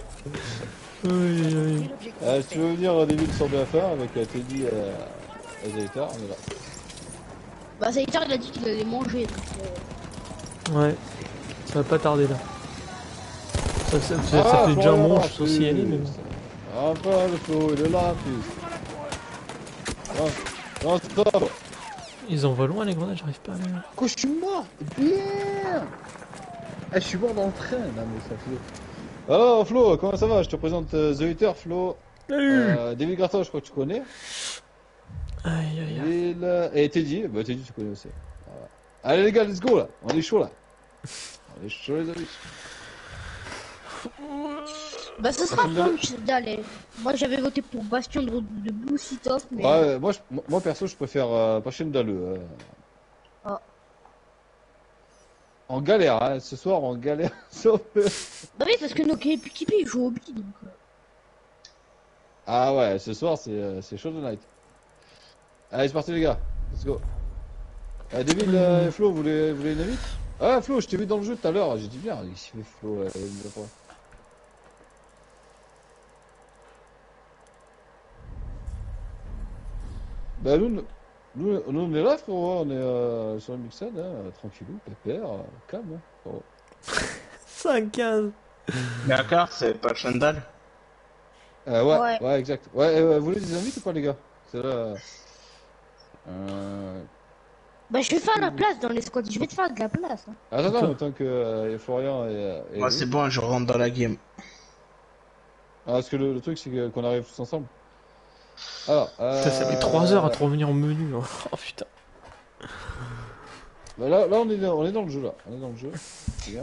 Oui, oui, euh, si tu veux venir euh, David sur BFR avec euh, Teddy euh, et Hater, on est là. Bah, Zaiter il a dit qu'il allait manger. donc, euh, Ouais. Ça va pas tarder là. Ça, ça, ça- ça Ah, fait déjà un moment que je suis aussi allé, mais bon. Ah, pas le flow, il est là, fils. Ah, non, stop. Ils envoient loin les grenades, j'arrive pas à les... Quoi, je suis mort Bien Ah, je suis mort dans le train, là, mais ça fait... Alors, Flo, comment ça va? Je te présente euh, The Hater, Flo. Euh, David Garton, je crois que tu connais. Aïe aïe aïe. Et, là- et Teddy, bah Teddy, tu connais aussi. Voilà. Allez, les gars, let's go, là. On est chaud, là. On est chaud, les amis. Bah, ce sera punch d'aller. Moi, j'avais voté pour Bastion de, de Boussitov, mais. Ouais, moi, je- moi, perso, je préfère euh, pas chaîne d'alleux. euh. Ah. En galère, hein, ce soir, en galère. sauf- Bah oui, parce que nos équipés ils jouent au bi, donc. euh. ah ouais, ce soir, c'est euh, c'est chaud de night. Allez, c'est parti, les gars. Let's go. Euh, David euh, et Flo, vous voulez, vous voulez une invite? Ah, Flo, je t'ai vu dans le jeu tout à l'heure. J'ai dit bien, il s'y fait Flo. euh, une fois. Bah, nous, nous, nous, on est là, frérot. On est euh, sur le mixade, hein, tranquillou, pépère, euh, calme. Hein, frérot. 5-15 D'accord, c'est pas Chandal Euh, ouais, Ouais. ouais, exact. Ouais, euh, vous voulez des invites ou pas, les gars? C'est là. Euh... Bah, je vais faire la place dans les squads, je vais te faire de la place. hein. Attends, attends, tant que euh, y a Florian et. euh, et Moi, c'est bon, je rentre dans la game. Ah, parce que le, le truc, c'est qu'on arrive tous ensemble. Alors. Euh... Putain, ça met 3 heures à te revenir en menu. hein. Oh putain. bah, là, là on, est dans, on est dans le jeu, là. On est dans le jeu.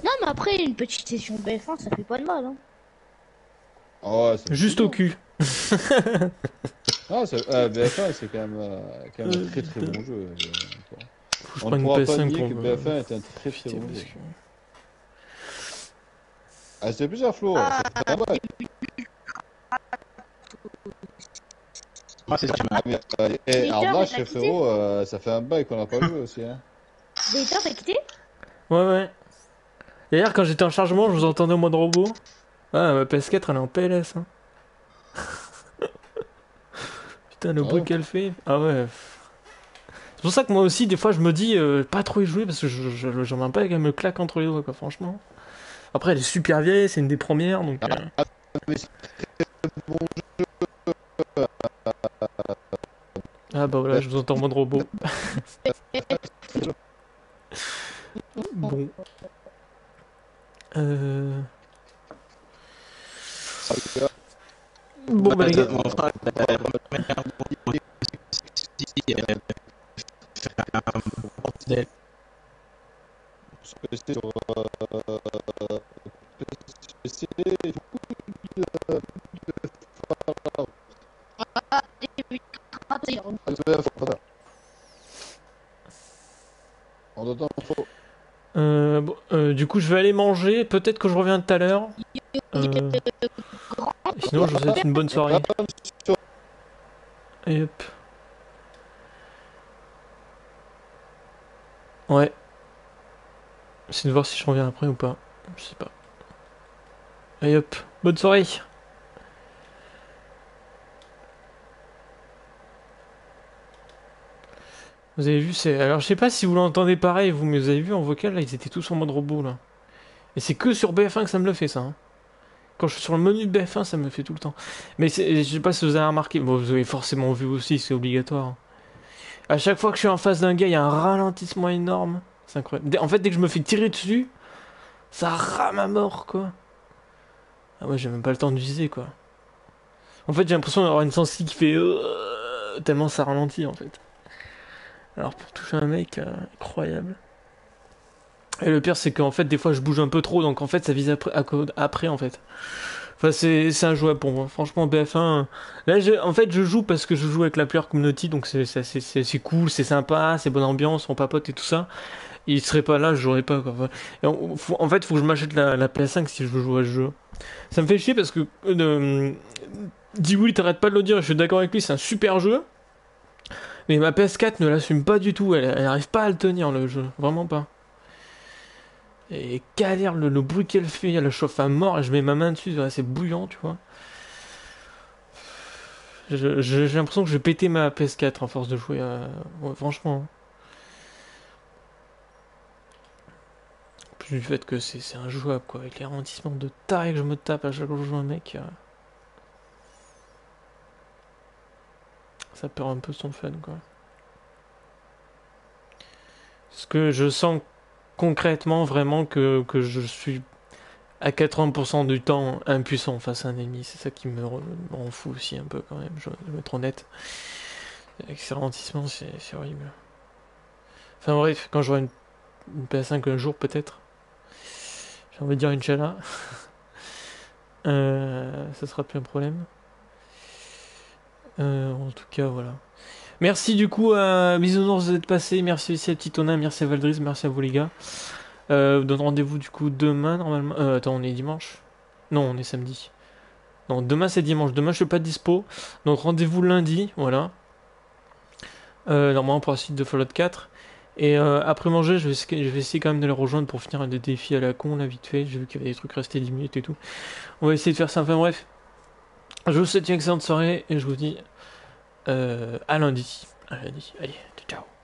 Non, mais après, une petite session BF1, ça fait pas de mal. Hein. Ah Juste au cul. Ah, c'est- euh, BF1, c'est quand même, euh, quand même un Euh, très très bon jeu. euh, Faut que je On ne prenne une pourra pas PS5 nier que me... BF1 est un très très bon jeu. que- Ah, c'était plusieurs, Flo. Ah. Ça fait un bail. Moi, c'est ça Ah, mais, euh, et frérot, euh, ça fait un bail qu'on n'a pas joué aussi. Hein. Zaiter, t'as quitté? Ouais, ouais. D'ailleurs, quand j'étais en chargement, je vous entendais au mode robot. Ah, ma PS4, elle est en PLS. Hein. Putain, le Ah bruit qu'elle fait. Ah ouais. C'est pour ça que moi aussi, des fois, je me dis euh, pas trop y jouer parce que je- je- j'en ai pas qu'elle me claque entre les doigts, quoi, franchement. Après, elle est super vieille, c'est une des premières, donc. euh, Ah, mais c'est bon Ah bah voilà, je vous entends en mode robot. bon. Euh... Bon bah les gars, Mon frère, euh, si, euh, faire un bordel. Sur PC, sur euh, PC, et tout, euh, Ah, et puis, raté, hein. Euh, euh, du coup je vais aller manger, peut-être que je reviens tout à l'heure. Euh, Sinon je vous souhaite une bonne soirée. Et hop. Ouais. C'est de voir si je reviens après ou pas. Je sais pas. Et hop. Bonne soirée. Vous avez vu, c'est. Alors je sais pas si vous l'entendez pareil, vous, mais vous avez vu en vocal, là, ils étaient tous en mode robot, là. Et c'est que sur BF1 que ça me le fait, ça. hein. Quand je suis sur le menu de BF1, ça me le fait tout le temps. Mais je sais pas si vous avez remarqué, bon, vous avez forcément vu aussi, c'est obligatoire. hein. À chaque fois que je suis en face d'un gars, il y a un ralentissement énorme. C'est incroyable. En fait, dès que je me fais tirer dessus, ça rame à mort, quoi. Ah ouais, j'ai même pas le temps de viser, quoi. En fait, j'ai l'impression d'avoir une sensi qui fait... euh, tellement ça ralentit, en fait. Alors, pour toucher un mec, euh, incroyable. Et le pire, c'est qu'en fait, des fois, je bouge un peu trop, donc en fait, ça vise après, après en fait. Enfin, c'est c'est injouable pour moi. Franchement, BF1. Là, en fait, je joue parce que je joue avec la player community, donc c'est c'est- c'est- cool, c'est sympa, c'est bonne ambiance, on papote et tout ça. Il serait pas là, je jouerais pas, en fait, faut que je m'achète la, la PS5 si je veux jouer à ce jeu. Ça me fait chier parce que. Euh, Dewey, t'arrêtes pas de le dire, je suis d'accord avec lui, c'est un super jeu. Mais ma PS4 ne l'assume pas du tout, elle, elle arrive pas à le tenir le jeu, vraiment pas. Et galère le, le bruit qu'elle fait, elle chauffe à mort et je mets ma main dessus, c'est bouillant, tu vois. J'ai l'impression que je vais péter ma PS4 en force de jouer à... ouais, franchement. En Plus du fait que c'est c'est injouable, quoi, avec les ralentissements de taré que je me tape à chaque fois que je joue un mec. euh, Ça perd un peu son fun, quoi. Parce que je sens concrètement vraiment que, que je suis à 80% du temps impuissant face à un ennemi. C'est ça qui me re- me rend fou aussi un peu quand même, je je vais être honnête. Avec ces ralentissements, c'est c'est horrible. Enfin bref, quand j'aurai une, une PS5 un jour peut-être, j'ai envie de dire Inch'Allah, euh, ça sera plus un problème. Euh, en tout cas, voilà. Merci du coup à Bisounours d'être passé, merci aussi à Petit Tonin, merci à Valdris, merci à vous les gars. Euh, donne rendez-vous du coup demain normalement. Euh, attends, on est dimanche Non, on est samedi. Non, demain c'est dimanche. Demain je suis pas dispo. Donc rendez-vous lundi, voilà. Euh, normalement pour la suite de Fallout 4. Et après manger, je vais, essa- je vais essayer quand même de les rejoindre pour finir des défis à la con là vite fait. J'ai vu qu'il y avait des trucs restés 10 minutes et tout. On va essayer de faire ça. Enfin bref. Je vous souhaite une excellente soirée et je vous dis euh, à lundi. À lundi. Allez, ciao. ciao.